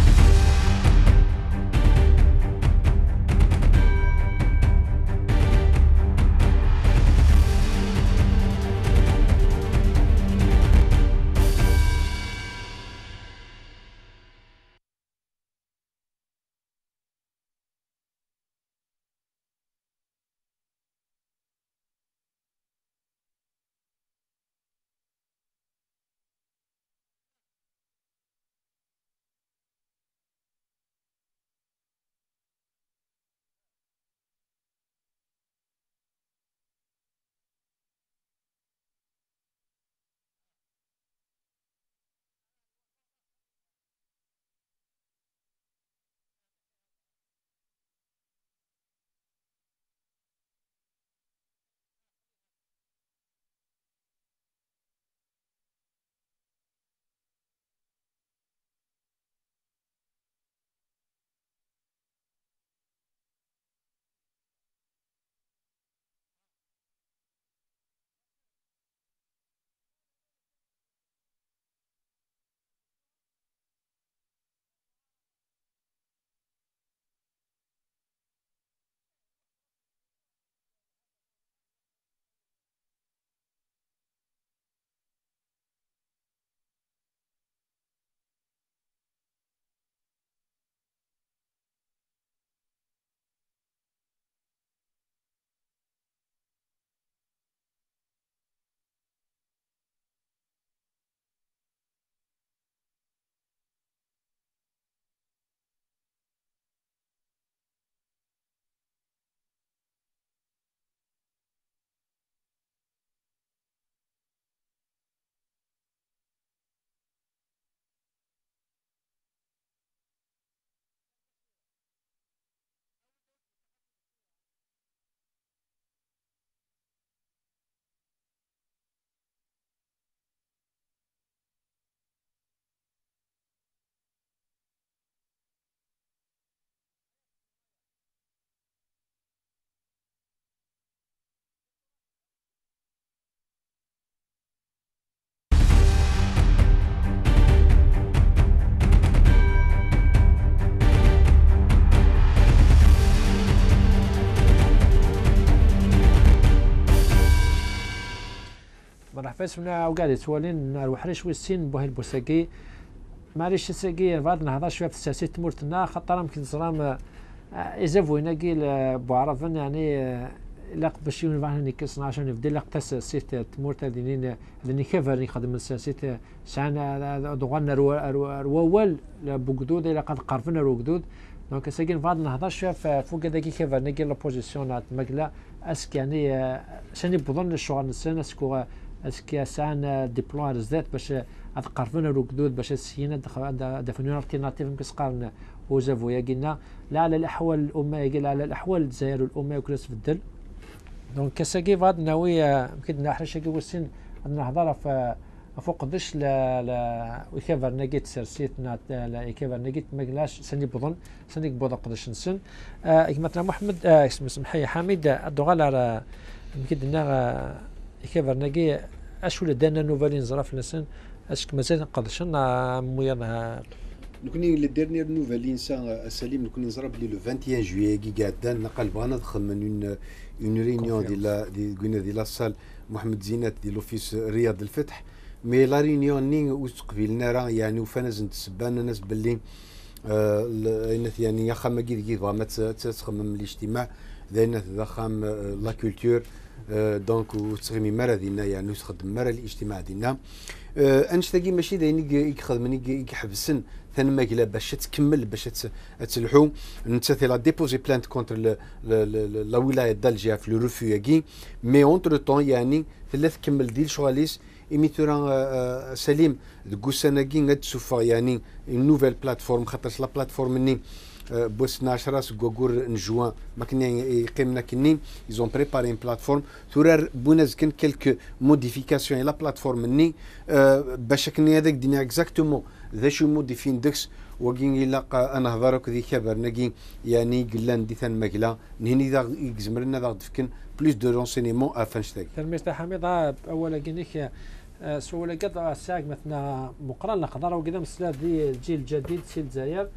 فاس من وقاعد يتوالين الوحريش ويسين بوهي البوساقي معليش ساقي بعد نهضر شوية في السياسة تمورتنا خاطر يمكن زرام إزافو يناقي بو عرفن يعني لا باش يون فان نيك 12 نبدا لا قتاس سيت تمورت دينين ديني كفر يخدم السياسة سان دوغان روال بوغدود إلى قد قرفنا روغدود دونك ساكين بعد نهضر شوية فوق هذاك كيفر نيكي لا بوزيسيون اسك يعني شاني بظن الشغل نسان أسكو اسكي سان دي بلان زيت باش اتقرفن الركدود باش السينا دفنون التيرناتيف كسقارن وزافو يا قلنا لا على الاحوال الامه يقول على الاحوال الجزائر الامه وكلاس في الدل دونك كساكي فاد ناوي يمكن نحرش كي وسين نهضر في فوق قدش لا لا ويكافر نجيت سرسيت نات لا يكافر نجيت مجلاش سني بضن سني بوضا قدش نسن آه مثلا محمد آه اسم اسم حي حميد الدغال على يمكن يكافر نجي اشو لدانا نوفالين زراف نسن أشك مازال قدشن مويا نكوني لي ديرنيير نوفال انسان سليم نكون نزرب لي لو 21 جويي كي قاعدان نقل بغانا ندخل من اون اون ريونيون ديال دي قلنا ديال لا محمد زينات ديال لوفيس رياض الفتح. مي لا ريونيون ني وتقبيلنا راه يعني وفانا نتسبان الناس باللي آه يعني يا خام كي كي ما تخمم الاجتماع ذا خام لا كولتور. دونك وتخمي مرة دينا يعني وتخدم مرة الاجتماع دينا انشتاقي ماشي داين يخدمني يحبسن ثاني ما قلا باش تكمل باش تلحو انت لا ديبوزي بلانت كونتر لا ولايه دالجيا في لو ريفيو مي اونتر طون يعني ثلاث كمل ديال شغاليس ايميتورا سليم دكو سناكي غاد تشوفا يعني نوفيل بلاتفورم خاطر لا بلاتفورم ني بوس 12 سكوغور نجوان ما كنا يقيمنا كني ايزون بريباري ان بلاتفورم ثورار بوناز كان كيلكو موديفيكاسيون لا بلاتفورم ني باش كني هذاك دينا اكزاكتومون ذا شو موديفين دكس وكين إلا أنا هضرك ذي خبر نجي يعني قلان دي ثان مقلا نهني ذا يجزمرنا ذا دفكن بلوس دو رونسينيمون افنشتاك تلميذ حميد اولا كينيك سولا قد ساق مثلا مقرن نقدر وقدام سلا ذي الجيل الجديد سي الجزائر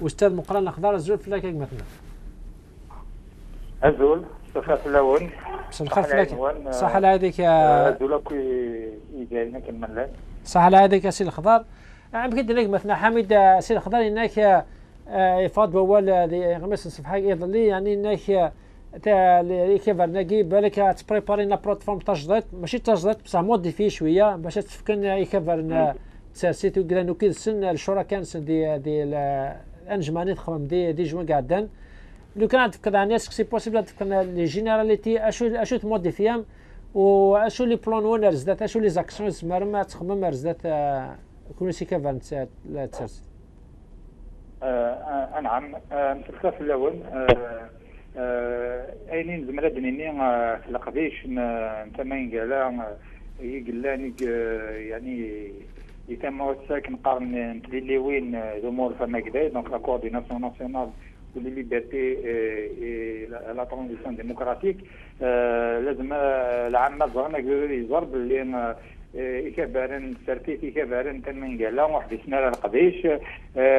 واستاذ مقرن نقدر زول فلاك مثلا أزول صفات اللون صح فلاك. صح هذيك أزول كي يجينا كمل صح هذيك سي الخضار. عم كنت لك مثلا حميد سي الخضار إنك يفاض بوال غمس صفحة يظل يعني إنك تاع لي كيفر ناكي بالك تبريباري لا بلاتفورم تجديد ماشي تجديد بصح موديفي شوية. باش تفكن يكفر تسارسيت وكذا نو كي السن الشركاء دي دي الانجماني تخمم دي دي جوان قاعدين لو كان تفكر الناس سي بوسيبل تفكر لي جينيراليتي اشو أشو تموديفيام وأشو لي بلون وينرز ذات أشو لي زاكسيون زعما تخمم ذات كل شيء كيف لا تسارسيت نعم. مثل في الأول أينين زمرا دنيني لقديش نتمين قالا يقلاني يعني يتم ساكن قرن نتلي وين الأمور فما كذا دونك لا كورديناسيون ناسيونال ولي ليبرتي لا ترانزيسيون ديموكراتيك لازم العامة زغنا يزرب اللي إكبارن سرتيت إكبارن كان من قال واحد سنة القديش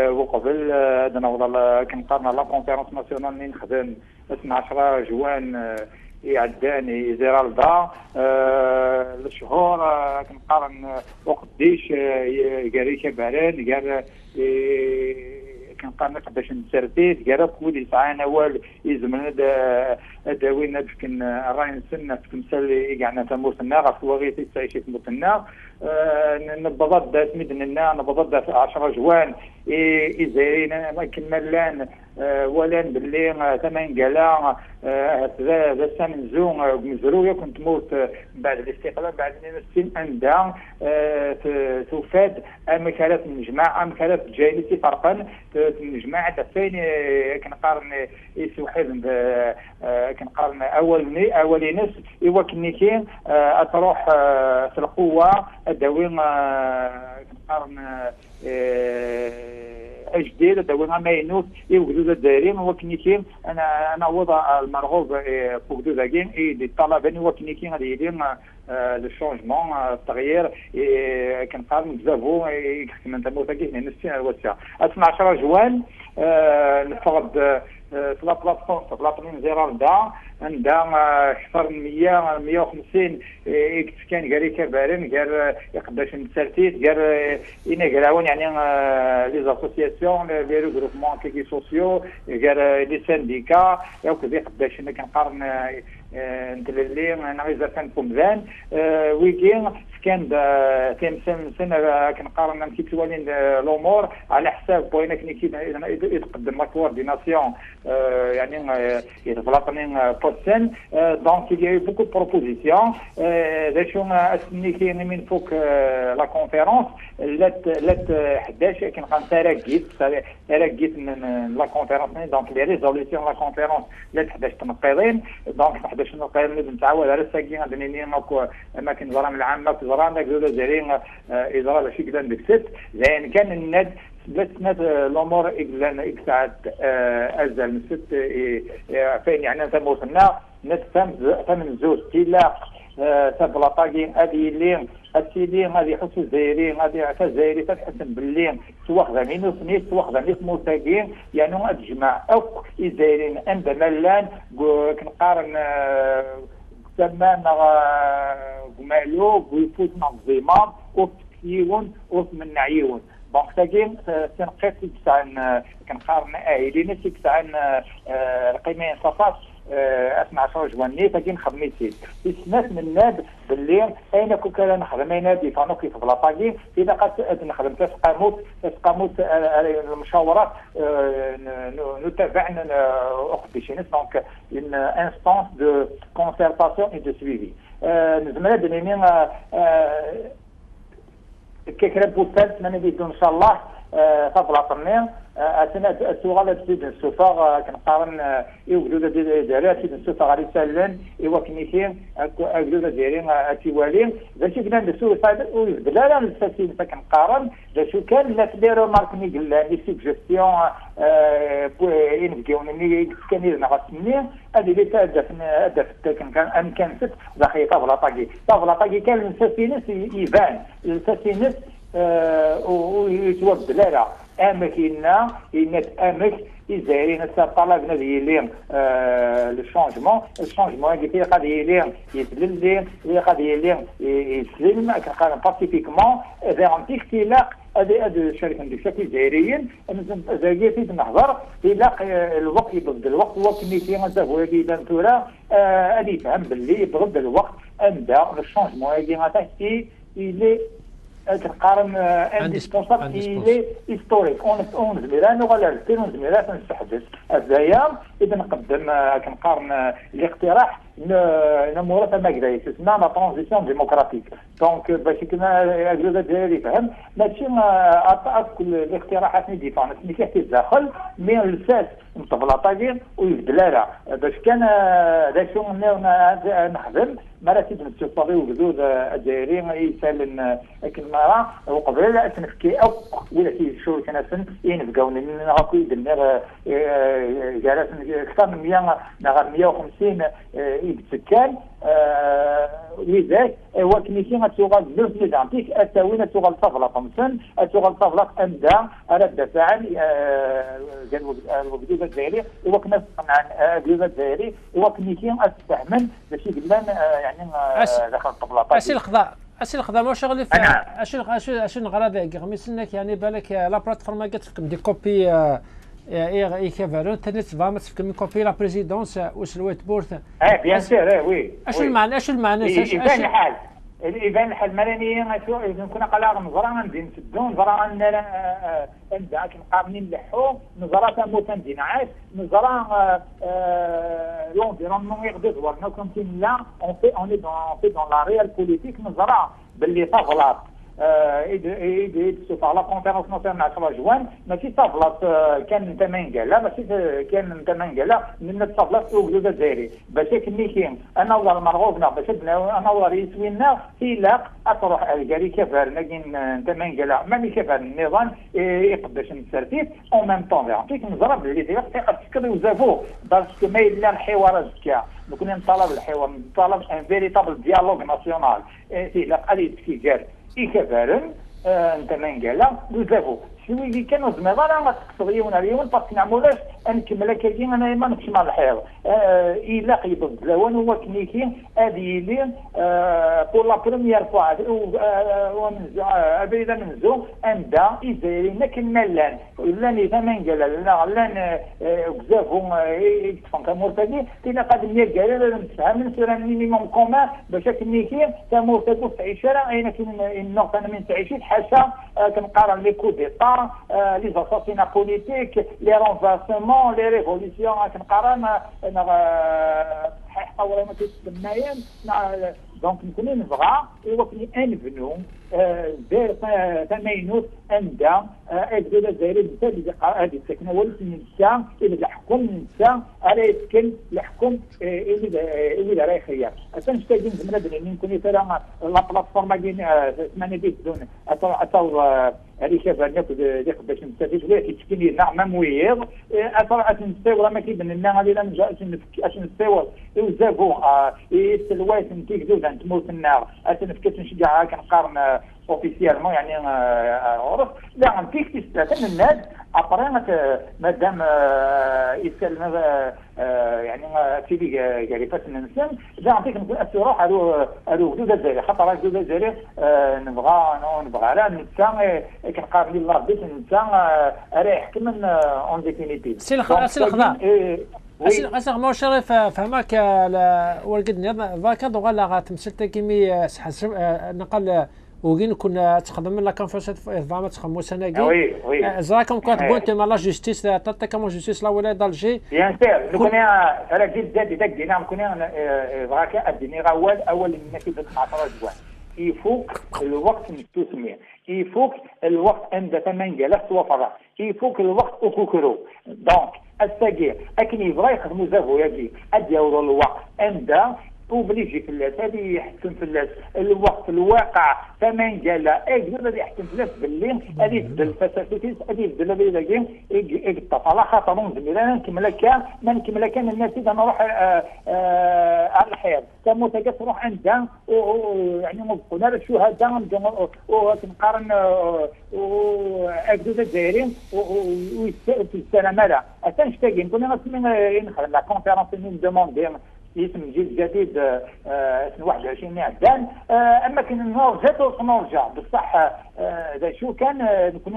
وقبل هذا نوضل كنقارن لا كونفيرونس ناسيونال اللي نخدم 12 جوان يعدان يزير الدا الشهور كنقارن وقديش قال كبارن قال كنقارن قداش نسرتيت قال كل يسعى نوال يزمن داوينا بكن راي نسنا في تمثال يقعنا تموتنا غف وغيتي تعيش تموتنا نبضت دات مدننا نبضت دات 10 جوان إزاين ما كملان ولان باللي ثمن قلا هذا سامن زون مزروية كنت تموت بعد الاستقلال بعد نسين أندا توفاد أما كانت نجمع أما كانت جايلتي فرقا. نجمع فين كنقارن يسوحل كنقارن أول أول ناس إوا كنيكي أتروح في القوة الدوي كنقارن اجدير دوينا ما ينوت يوجدوا الدارين وكنيكين أنا أنا وضع المرغوب فوق دو ذاكين اي دي الطلبه وكنيكين غادي يدير لو شونجمون التغيير كنقارن بزافو من تموت هنا نسينا الوسع 12 جوان نفرض في لا بلاتفورم في بلاتفورم زيرار دا عندها من 100 150 كان قال كبارن قال يقداش نتسالتيت قال أنا قراون يعني لي زاسوسياسيون لي ريغروبمون كيكي سوسيو قال لي سانديكا ياك قداش كنقارن نتللي نغيزا كان فمزان ويكين كان تيمسن سنه كنقارن كي توالين الأمور على حساب بوينة كي يتقدم لا كورديناسيون يعني يتبلاطني بوتسن دونك il y a eu beaucoup de propositions ذا شو اسمي كاين من فوق لا كونفيرونس لات لات 11 كنبقى نتراكيت تراكيت من لا كونفيرونس دونك لي ريزوليسيون لا كونفيرونس لات 11 تنقيضين. دونك باش نقيم نتعود على الساكين غادي نيني ماكو أماكن زرام العامه في زرام داك زوج زارين اضراب شي كذا بكسات لأن كان الند بس نت الأمور اقلان اكسعت أزل. نسيت فين يعني أنت موصلنا؟ نت ثمن زوج. تيلا تبلاطاكي هذه اللي السيدي غادي يحس الزايرين غادي يعطى الزايري تتحسن باللي سواء غني وسنيت سواء غني موتاكين يعني غتجمع أوك الزايرين عند ملان كنقارن تمام مالو ويفوت منظمه وفتكيون ومن عيون دونك تاكين تنقيت كنقارن اهلين تاع القيمين صفات أسمع صوت جواني فكين في سنات من ناد باللي أين كون كان نخدم نادي فانو كيف بلاطاكي إذا قد نخدم تسقاموت تسقاموت المشاورات نتابع أختي شي دونك ان انستانس دو كونسيرتاسيون اي دو سويفي نزمنا بنينين كيكرا بوتال من إن شاء الله. فضل طنين أثناء السؤال تزيد السفا كنقارن يوجدوا ديالها تزيد السفا غادي سالن إيوا كنيتين اجدود ديالين اتيوالين باش كنا ندسو فايد ويبدل لا الساسين فكنقارن باش كان لا تديروا ماركني لي سيجستيون ان كيون كان يرنا غاسمني. هذه اللي تهدف هدف كان ان كان ست. داخل طابلا طاقي. طابلا طاقي كان الساسينس يبان. الساسينس ويتوبدل لا امكنا ان أمك الجزائريين طلبنا ديالي لو شونجمون الشونجمون اللي غادي يلي يتبدل اللي غادي يلي كنقارن باسيفيكمون فيغونتيك تيلاق هذه هذه الشركة بشكل جزائريين زاكي في نهضر إلى الوقت يبغض الوقت اللي فيه غنزافو هذه بانتورا هذه يفهم باللي يبغض الوقت اندا الشونجمون هذه غاتحكي الي كنقارن انديسبونسابل الي هيستوريك اون اون زميرة أنا ولا اون زميرة تنستحدث هذايا إذا نقدم كنقارن الاقتراح نمورة ما كذا تسمى لا ترانزيسيون ديموكراتيك دونك باش كنا الجزء الجزائري فهم ماشي كل الاقتراحات اللي ديفونس مي كيف تدخل مي الساس مطبلاطاكين ويبدلها باش كان ذا شو نخدم تيد نتشطبي وجدود الجزائريين يسال كلمة وقبل تنفكي أو ولا تي شو كان سن ينفقون لنا غاكو يدنا جالس أكثر من 100 150 يتسكان لذلك وكنيكي غتوغال بزاف ديدانتيك اتاوين توغال طفلة خمسن توغال طفلة أمدا على الدفاع الوجدود الجزائري. وكنا عن الوجدود الجزائري وكنيكي استعمل باش يقلان يعني داخل الطبلة. أسي الخضاء أسي الخضاء ما شغل في اشي اشي اشي نغرا غميسنك يعني بالك لا بلاتفورم قالت لكم دي كوبي اي كيفالون تاني تفهمت في كم كوبي لا بريزيدونس واش الويت بورث آه بيان سور وي اش المعنى اش المعنى يبان الحال يبان الحال مراني كنا قال نظرا ندير نسدو نظرا نبدا كنقارنين نلحو نظرا تمو تندين عاش نظرا لونفيرونمون يغدي دورنا كنت لا اون في اون في دون لا ريال بوليتيك نظرا باللي تغلط يدسوا على كونفيرونس ناسيونال 10 جوان. ماشي صافلات كان انت منقاله ماشي كان انت منقاله من الصافلات وجدود الجزائري باش كميكين أنا والله المرغوبنا باش أنا والله يسوينا في لاق أطرح الجاري كفر لكن انت منقاله ما مي كفر النظام يقدرش نسرتيت اون ميم طون يعطيك نضرب اللي ديال تقدر تكري وزافو باسكو ما الا الحوار الذكاء كنا نطلب الحوار نطلب ان فيريتابل ديالوغ ناسيونال في لاق الي تكيجار إكفارن أنت من اللي كانوا زمان راه تقصد يوم اليوم باسكو نعملوش نكمل كاين أنا ما نمشي مع الحيط الا قيد الزوان هو كنيكي هذه لي بور لا بروميير فوا ابيدا من زو أندا يزيري لكن ملان لأن. إذا من قال لا لأن بزاف يتفهم كمرتدي تينا قد قال نتفهم نسير مينيموم كومان باش كنيكي كمرتدي في عيشه أين كاين النقطه أنا من تعيشي؟ حاشا كنقارن لي كو ديطا لي زاساسينا بوليتيك لي رونفاسمون لي ريفوليسيون كنقارن صحيح طور ما كيتسماين دونك نكون نبغى وكني انفنو داير تمينوت اندا اجدد الجزائري مثال اللي هذه السكنه ولكن نسا إلى الحكم نسا على يسكن الحكم اللي اللي راه خيار أصلا شتاجين من بنادم يمكن ترى لا بلاتفورم ديال ثمانيه ديال دون اتو هذه شاف الناس اللي باش نستفيد ولا كيتشكل نعم مويض اثر اتنستيور ما كيبان لنا غادي لا نجا أش نستيور وزافو السلوات نتيك عند تموت النار اتنفكت نشجع كنقارن اوفيسيالمون يعني عرف لا نتيك تستاذن الناس ابري مادام يسال يعني سيدي يعني فاس الانسان لا نعطيك نقول روح هادو هادو حدود الجزائر خاطر حدود الجزائر نبغى نبغى لا نتا كنقابل الله بيت نتا راه يحكم اون ديفينيتيف سي الخضر اسيغ مو شريف فهمك ورقد فاكا دوغا غاتمثل كيمي نقل وين كنا تخدم لا كونفرنس فما تخدموا سنه كي وي وي. زراكم كنت بونت ما لا جوستيس تاتا كما جوستيس لا ولا دالجي بيان سير كنا راه جيت زاد داك دينا كنا فراكا الدنيا اول اول الناس اللي تخاطر الجوان يفوق الوقت نستثمر يفوق الوقت عند ثمن جلس وفرا يفوق الوقت اكوكرو دونك الساقير اكن يبغى يخدموا زافو يجي اديروا الوقت عند اوبليجي فلاس هذه يحسن فلاس الوقت الواقع ثمن قال اي هذا يحسن فلاس باللي هذه يبدل فساتيس هذه يبدل هذه يلاقي يقطع على خاطر أنا نكمل كان ما نكمل كان الناس اذا نروح آه، آه، على الحياة متجس تروح عندها يعني مبقونا الشهداء وتنقارن اكدود الجزائريين وفي السلامه لا اتنشتاقي نقول أنا نخدم لا كونفيرونس من دوموندي اسم جيل جديد اسم 21 عدان أما كان نرجع نرجع بصح ذا شو كان نكون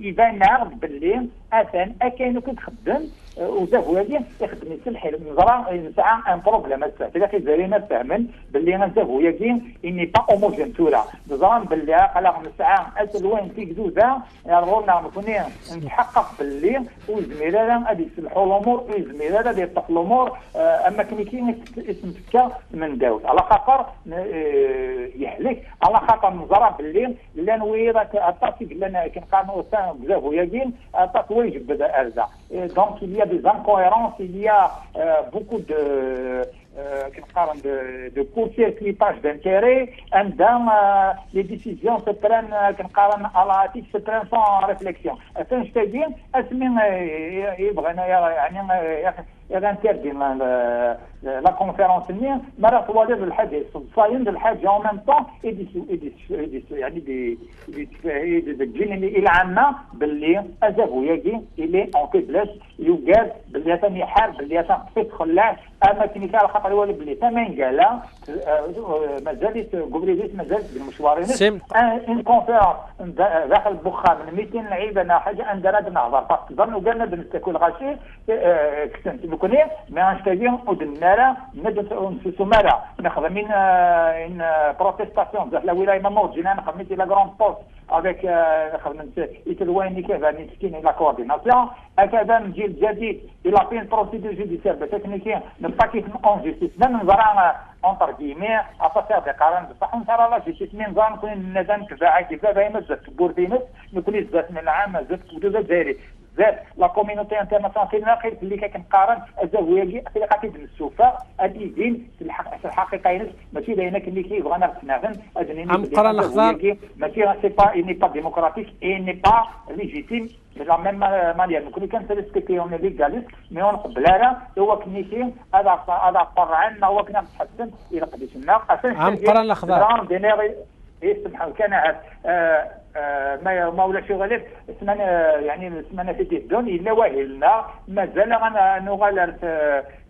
يبان نعرض باللي اثن اكاين كنت هذه يخدم يسلح نزرع نسعى ان بروبليم هسه. الا كيزارينا فهمن باللي نزاف هذه إني با أوموجين تورا نظام باللي قال نسعى اسل وين في كذوذا يرغونا نكون نتحقق باللي وزميلانا غادي يصلحوا الأمور وزميلانا غادي يطلقوا الأمور. أما كان كاين اسم تكا من داود على خاطر يهلك على خاطر نزرع باللي لا نوير عطاتي لنا كنقارنوا بزاف هذه عطات واجب بدا أرزا. دونك il des incohérences, il y a euh, beaucoup de de, de court-circuitage d'intérêt, et dans euh, les décisions se prennent à la se prennent sans réflexion. je te dis, يغنتردم لا كونفيرونس ني مرة توالد الحاجة صاين الحاجة en même temps يعني تجيني العامة باللي أزافو يجي إلي أون كيبلاش يوجد باللي ثاني حارب باللي ثاني خلاش أما كني كان خاطر يولي باللي ثمن قال مازالت قبل مازالت بالمشوارين إن كونفيرونس داخل البخار من 200 لعيبة أنا حاجة أندرا نهضر. فقدر وقالنا بنستكل غاشي كسنت بكوني ما نشتاقين ودنارا ندن سمارا نخدمين إن بروتيستاسيون ذات لا ولاية مموت جينا نخدمين لا غران بوست نسكين لا كورديناسيون هكذا نجي الجديد إلى بين بروسيدور جوديسير بتكنيكيا نبقى كيف اون جيستيس نزرع اونتر كيمي افاسير دي قران بصح نصرا لا جيستيس من نظام كون الندم كفاعة كيف باين زاد بوردينس نكون زاد من العام زاد كودو زاد زاد لا كوميونيتي انترناسيونال في الناقل اللي كنقارن الزاويه في قاعد السوفا هذه دين في الحقيقة ماشي باينة اللي كيبغى نتناغن عم قرا الاخضر ماشي سي با ني با ديموكراتيك اي ني با ليجيتيم لا ميم مانيير كون كان تريسبكتي اون ليغاليست مي اون قبلاها هو كنيتي هذا هذا عندنا هو كنا نتحسن إلى قديش النار عم قرا يسمح كان ما ما ولا شغل سمعنا يعني سمعنا في الدون إلا واهلنا مازال غنغالر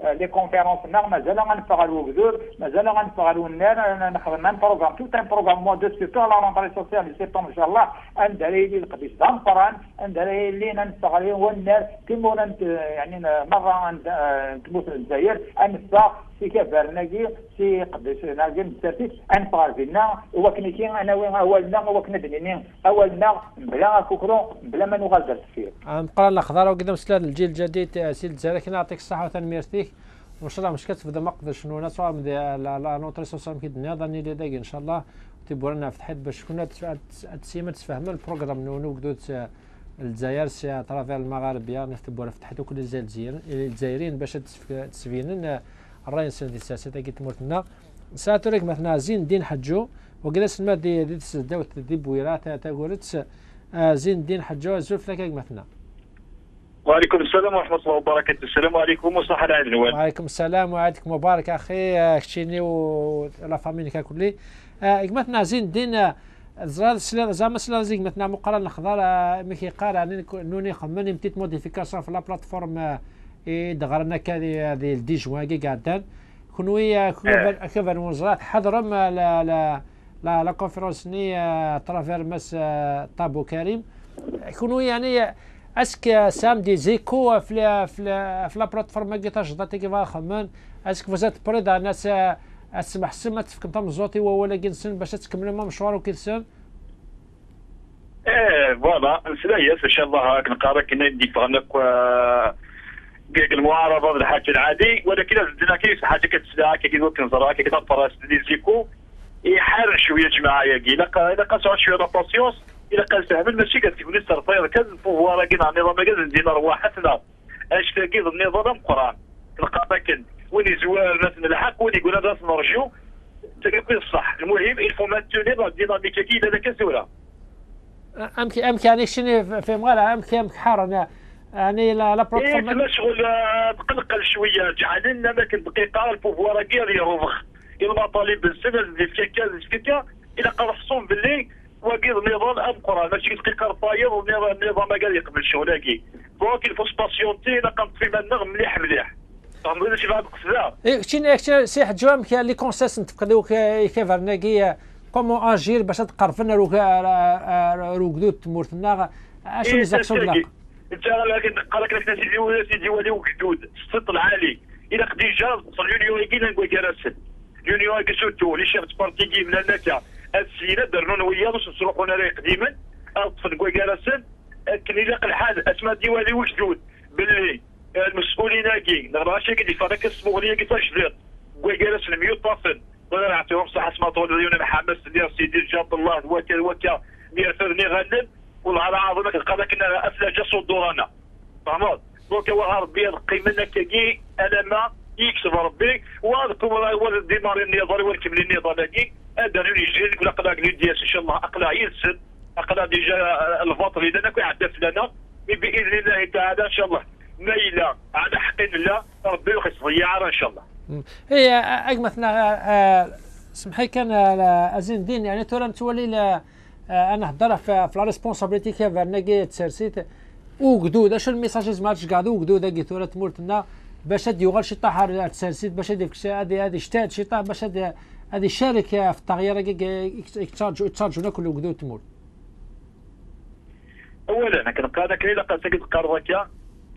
لي كونفيرونس نا مازال غنفعلوا بذور مازال غنفعلوا النار نخدم ان بروغرام توت ان بروغرام مو دو سيبتور لا رونتري سوسيال سيبتمبر ان شاء الله ندري لي القديس دامبران ندري لي نستغل والنار كيما يعني مرة تموت الجزائر انفع سي كبرناكي سي قداش ناقي نترتيب انفعل فينا وكنيكي أنا وين أولنا وكنا أولنا بلا كوكرو بلا ما نغادر فيه نقرا الأخضر وكذا مسلا الجيل الجديد سي الجزائر كي نعطيك الصحة وثاني ميرتيك وإن شاء الله مش كتبدا مقدر شنو سواء لا لا نوتري سوسيال كي الدنيا ظني لي إن شاء الله. تبورنا فتحت باش كنا تسيما تفهم البروغرام نونو قدوت الجزائر سي ترافير المغاربية نفتبوا فتحت كل الجزائريين باش تسفينن الراي سنتي ساسة كي تمرتنا ساتوريك مثلا زين الدين حجو وجلس ما دي دي تسداو تدي بويرات تقولت زين الدين حجو زوف لك مثلا. وعليكم السلام ورحمة الله وبركاته. السلام عليكم وصحة العين وعليكم السلام وعيدك مبارك أخي كشيني ولا فاميني كلي مثلا زين الدين زراد سلا زعما سلا زيك مثلا مقرن الخضار ميكي قال نوني خمني متيت موديفيكاسيون في لا بلاتفورم دغرنا كادي هذه الدي جوان قاعدان. كونوي كيفر وزرات حضرم لا لا لا لا كونفيرونس ني ترافير مس طابو كريم. كونوي يعني أسك سامدي زيكو في في في لا بلاتفورم كي تجدتي كيف خمن. أسك فوزات بريدا ناس اسمح سما تفكم تم زوتي ولا جنسن باش تكمل مشوار وكيلسن إيه فوالا. نسلايا إن شاء الله نقارا كنا نديك فغنك المعارضه الحاج العادي عندنا كيف حاجة كتسلا كي كيقول كنزرا كي كتفرس دي زيكو. يحار شوية جماعة ياكي الا الا قاس شوية لا باسيونس الا قال فهم ماشي كتقول السرطير كان البوفوار كاين النظام كان ندير رواحتنا اش تلاقي النظام؟ قرآن. نلقى كن وين زوار ناس الحق؟ وين يقول هذا نرجو تلقى الصح المهم الفو مانتوني لا ديناميك كي لا كسوره أمك أمك يعني شنو في مغالا أمك أمك حار يعني لا لا بلاتفورم إيه مشغول تقلقل شوية. جعل لنا لكن دقيقه البوفوار كير يروفخ المطالب السنة اللي فيكا فيكا إلى قال حصون باللي وكيد النظام ابقرا ماشي دقيقه رفايض والنظام قال يقبل شغلاكي دونك الفو سباسيونتي إلا قمت في منغ مليح مليح. فهمتني شي بعض إيه شتي سي حد جوام كي لي كونسيس نتفقدو كيف رناكي كومون اجير باش تقرفنا رو رو قدود تمورتنا اشنو لي زاكسيون انت قال لك سيدي سيدي ولي وجدود الصوت العالي إلى قديجه اليونيو يجينا نقول كراسل اليونيو كسوتو لي شيف بارتيكي من هناك السيدة درنا وياه باش نروحوا ناري قديما. اطفل نقول كراسل كان إلى الحال أسماء ديوالي وجدود باللي المسؤولين هاكي. نغرا شي كي فرق اسمه لي كي تشديد قول كراسل ميوت طافل ولا نعطيهم صحة اسماء طول. حماس ديال سيدي جاب الله وكا وكا ديال فرني غنم والله العظيم كنلقى ذاك افلاجه صدورنا فهمت؟ دونك ربي لك كي أنا ما يكسب ربي. وهذاكم هو الديمار النظري والكمل النظامي هذا يجي ولا قلا ديال إن شاء الله اقلا ينسد اقلا ديجا الفطر اللي لنا يعدف لنا. بإذن الله تعالى إن شاء الله. ميلة على حق الله ربي يخص ضيعة إن شاء الله. هي اجمثنا سمحي كان أزين الدين يعني ترى تولي أنا هضر في لا ريسبونسابيلتي كيف ناكي تسرسيت. وقدود اش الميساج زعما قاعد وقدود كي ثورة مورتنا باش هاد يغال شي طاح تسرسيت باش هادي هادي هادي اجتهد شي طاح باش هادي هادي يشارك في التغيير يتشارجوا يتشارجونا كل وقدود تمور. اولا أنا كنلقى هذاك إلا قد قرضك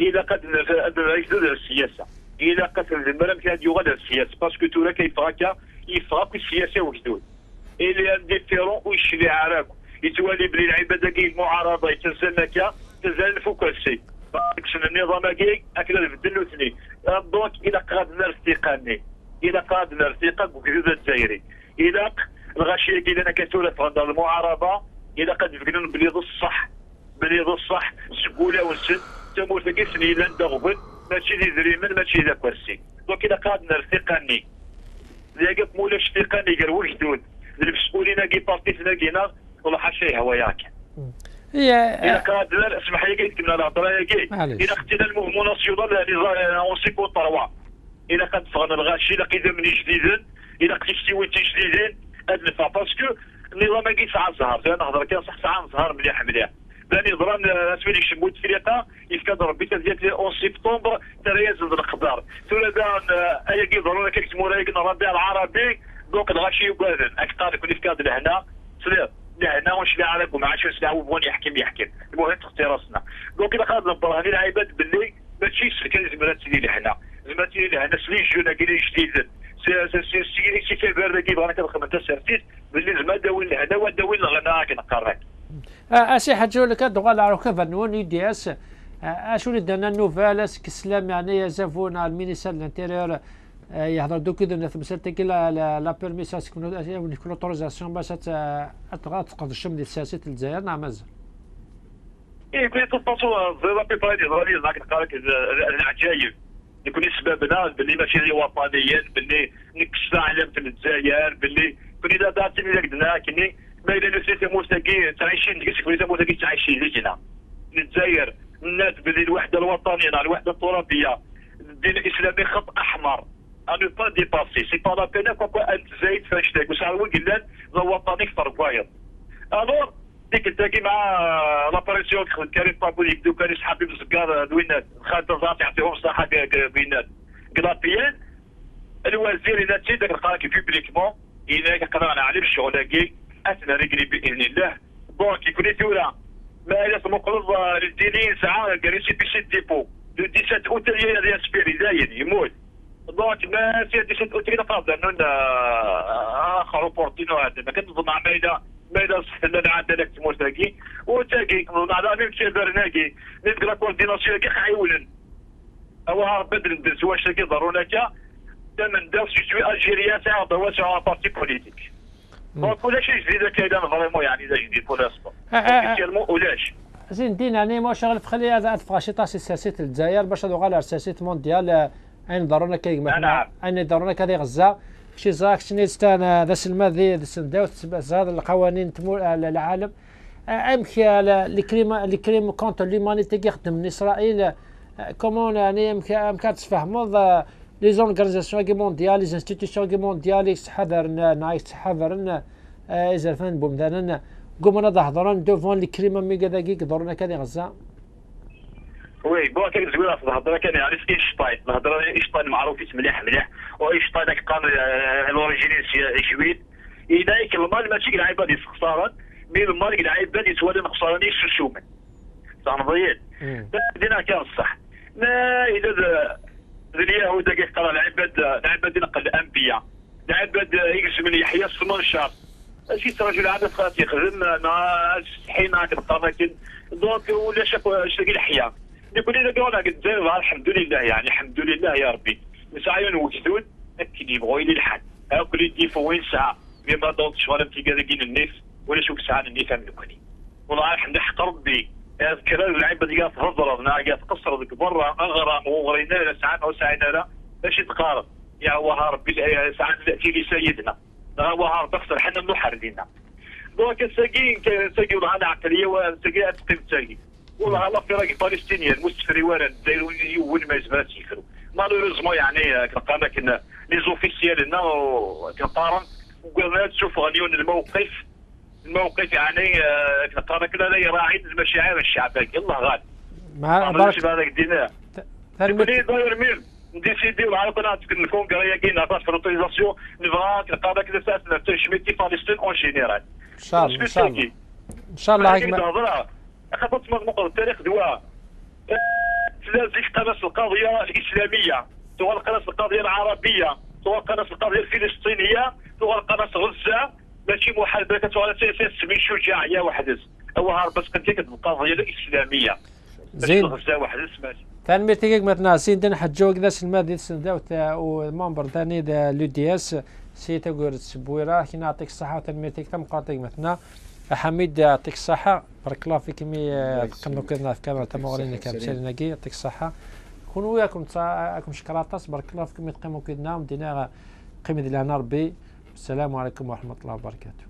إلا قد نجدد السياسة. إلا قد المرام كان يغال السياسة. باسكو تورا كيفراكا يفراك السياسة وجدود. الي انديفيرون ويشري عراكو يتوالي بلي العباده كي المعارضة يتنسى تزال الفوكاسي كسن النظام كي اكلا البدل وثني دونك إلى قادنا ارتقاني إلى قادنا ارتقاء وكذا الجزائري إلى الغاشية كي لنا كثوره غندا المعارضة إلى قد فكرنا بلي الصح. بلي الصح. سقوله ونسد تموت كي سني لأن دغبن ماشي دي زريمن ماشي ذا كرسي. دونك إلى قادنا ارتقاني ذاك مولاش ارتقاني قال وجدود المسؤولين كي بارتي ناقينا والله حاشا هو ياك هي إذا كان اسمح لي قلت من الهضره ياكي إذا اختنا المهمون ناسيونال اون سيكو طروا إذا كانت فغنا الغاشي إذا قيد من جديدين إذا قتيشتي وانت جديدين النفع باسكو النظام ما ساعة زهر. أنا نهضر كان صح ساعة زهر مليح مليح. ثاني ضران اسمي شموت فريقة يفكاد ربي تزيات أون سبتمبر ترى يزيد القدر ثم دان أي كي ضروري كيك تمورا الربيع العربي دونك الغاشي يقادن أكثر يكون يفكاد لهنا سلير لهنا لا عارف وما عادش واش بون يحكم يحكم. المهم تختي راسنا. دونك اذا خاطر البرهاني العباد باللي ماشي سكن زمراتي لهنا زمراتي لهنا سلي جونا كاين جديد سي سي برد كي بغينا كنخدم انت سيرتيس باللي زعما داوي لهنا وداوي لغنا كنقرك أسي حاجة لك دوغا على كيف نون يدي إس. أشو اللي دانا نوفال اس كسلام يعني يزافونا المينيسال الانتيريور يهضر دوك اذا تمثل تكي لا لا بيرميسا تكون يكون اوتوريزاسيون باش تقضي الشم ديال سياسه الجزائر نعم مازال إيه كنت تتصور لا بيبرا ديال ذاك القارك العجايب يكون سببنا باللي ماشي وطنيين باللي نكسنا علم في الجزائر باللي كوني دا داتي لك دنا كني ما إلى نسيت موساكي تعيشين ديك كوني موساكي تعيشين لينا الجزائر الناس باللي الوحده الوطنيه الوحده الترابيه الدين الاسلامي خط احمر ان با ديباسي سي با لا بينا كوكو انت زايد فاش تاك وسع قلنا وطني في فرقوايض الور ديك التاكي مع لاباريسيون كريم طابولي يبدو كان يسحب بزكار دوينات خالد الزاط يعطيهم الصحه بينات كلابيان الوزير إلى تي داك القراك بوبليكمون إلى قرانا على الشغل كي اثنى رجلي باذن الله دونك يكون ثورة ما إلى مقرض للدينين ساعه كريسي بيسي ديبو دو 17 اوت ديال سبيري داين يموت دونك ما سي 17 اوت كده قابل انه اخر بورتينو هذا ما كنظن ما إلى ما إلى صح لنا عندنا تموتاكي وتاكي على ميم شي برناكي نتقرا كورديناسيون كي حيولن هو بدل ندرس واش كي ضروري من داو سي سوي الجيريان تاع واش بارتي بوليتيك دونك ولا شي جديد كاين فريمون يعني ذا جديد لاسبور اوفيسيالمون ولاش زين دين يعني ما شغل تخلي هذا تفغاشي تاسي سياسة الجزائر باش هذو غالا سياسة مونديال أين ضرونا كي مثلا أين ضرونا كذي غزة؟ شي زاك شني ستان ذا سلمى ذي سنداوت هذا القوانين تمول العالم امكي الكريم الكريم كونتر ليمانيتي يخدم إسرائيل. كومون يعني امكي تفهموا لي زونغاريزاسيون كي مونديال لي انستيتيسيون كي مونديال يتحضرنا نايس تحضرنا اذا فان بومدانا قمنا ضحضران دوفون لي كريمه ميغا دقيق دورنا كذا غزة. وي بو كان زوينه في الهضره كان يعرف ايشتاين الهضره ايشتاين معروف مليح مليح. وايشتاين داك قام الاوريجيني شويد إليك المال ماشي لعيبه دي خسارات مي المال لعيبه دي سوالين خسارات الشومن صح نضيع دينا كان صح ما إذا اليهود كيف قال العباد العباد نقل الأنبياء. العباد يجلس من يحيى شهر شي رجل عاد خاطي يخدم حين كنقرا دونك ولا شاف شاف الحياة يقول لي قال قلت الحمد لله يعني الحمد لله يا ربي. مسعيون وجدود أكيد يبغوا لي الحد. اكل يدي وين ساعة؟ ما دونك شغل في كذا النيف ولا شوف ساعة النيف أملكني. والله الحمد حق ربي أذكر اللعيبة دي قاعد تهضر قاعد تقصر ذيك برا أغرى وغرينا ساعات أو ساعين لا. باش تقارب يا وها ربي ساعات تأتي لي سيدنا. وها تخسر حنا محردين دونك ساقين ساقي ولا عقلية وساقي تقيم ساقي. والله لا في راجل فلسطينيين المستفري وأنا دايروا يول ما يزبرات يفروا مالوريزمون يعني كنقارن كنا لي زوفيسيال هنا كنقارن وقلنا تشوف غنيون الموقف الموقف يعني كنقارن كنا لا يراعي المشاعر الشعبيه الله غالب ما بارك هذاك دينا تقولي داير ميل نديسيدي على قناه نكون قرايه كاين في لوتوريزاسيون نبغى كنقارن كنا ساعه تشميتي فلسطين اون جينيرال إن شاء الله إن شاء الله. إن شاء الله خطط مضمون التاريخ دواء تلازم قناص القضية الإسلامية سواء قناص القضية العربية سواء قناص القضية الفلسطينية سواء قناص غزة. ماشي محاربه كتوالى تسمي شجاعيه واحد أو هارب بس كنت القضية الإسلامية. زين. غزة واحد ماشي. ثاني ميرتيك مثلا سين حجو كذا سلما دي سندا وممبر ثاني لو دي اس سي تقول تسبويرا كي نعطيك الصحة ثاني ميرتيك تم قاطيك مثلا حميد يعطيك الصحة. بارك الله فيك مي كنا كنا في كاميرا تمغرين كان ساليناكي يعطيك الصحة. كونوا وياكم راكم شكراطاس بارك الله فيكم يتقيموا كيدنا ودينا قيمة ديال ربي السلام عليكم ورحمة الله وبركاته.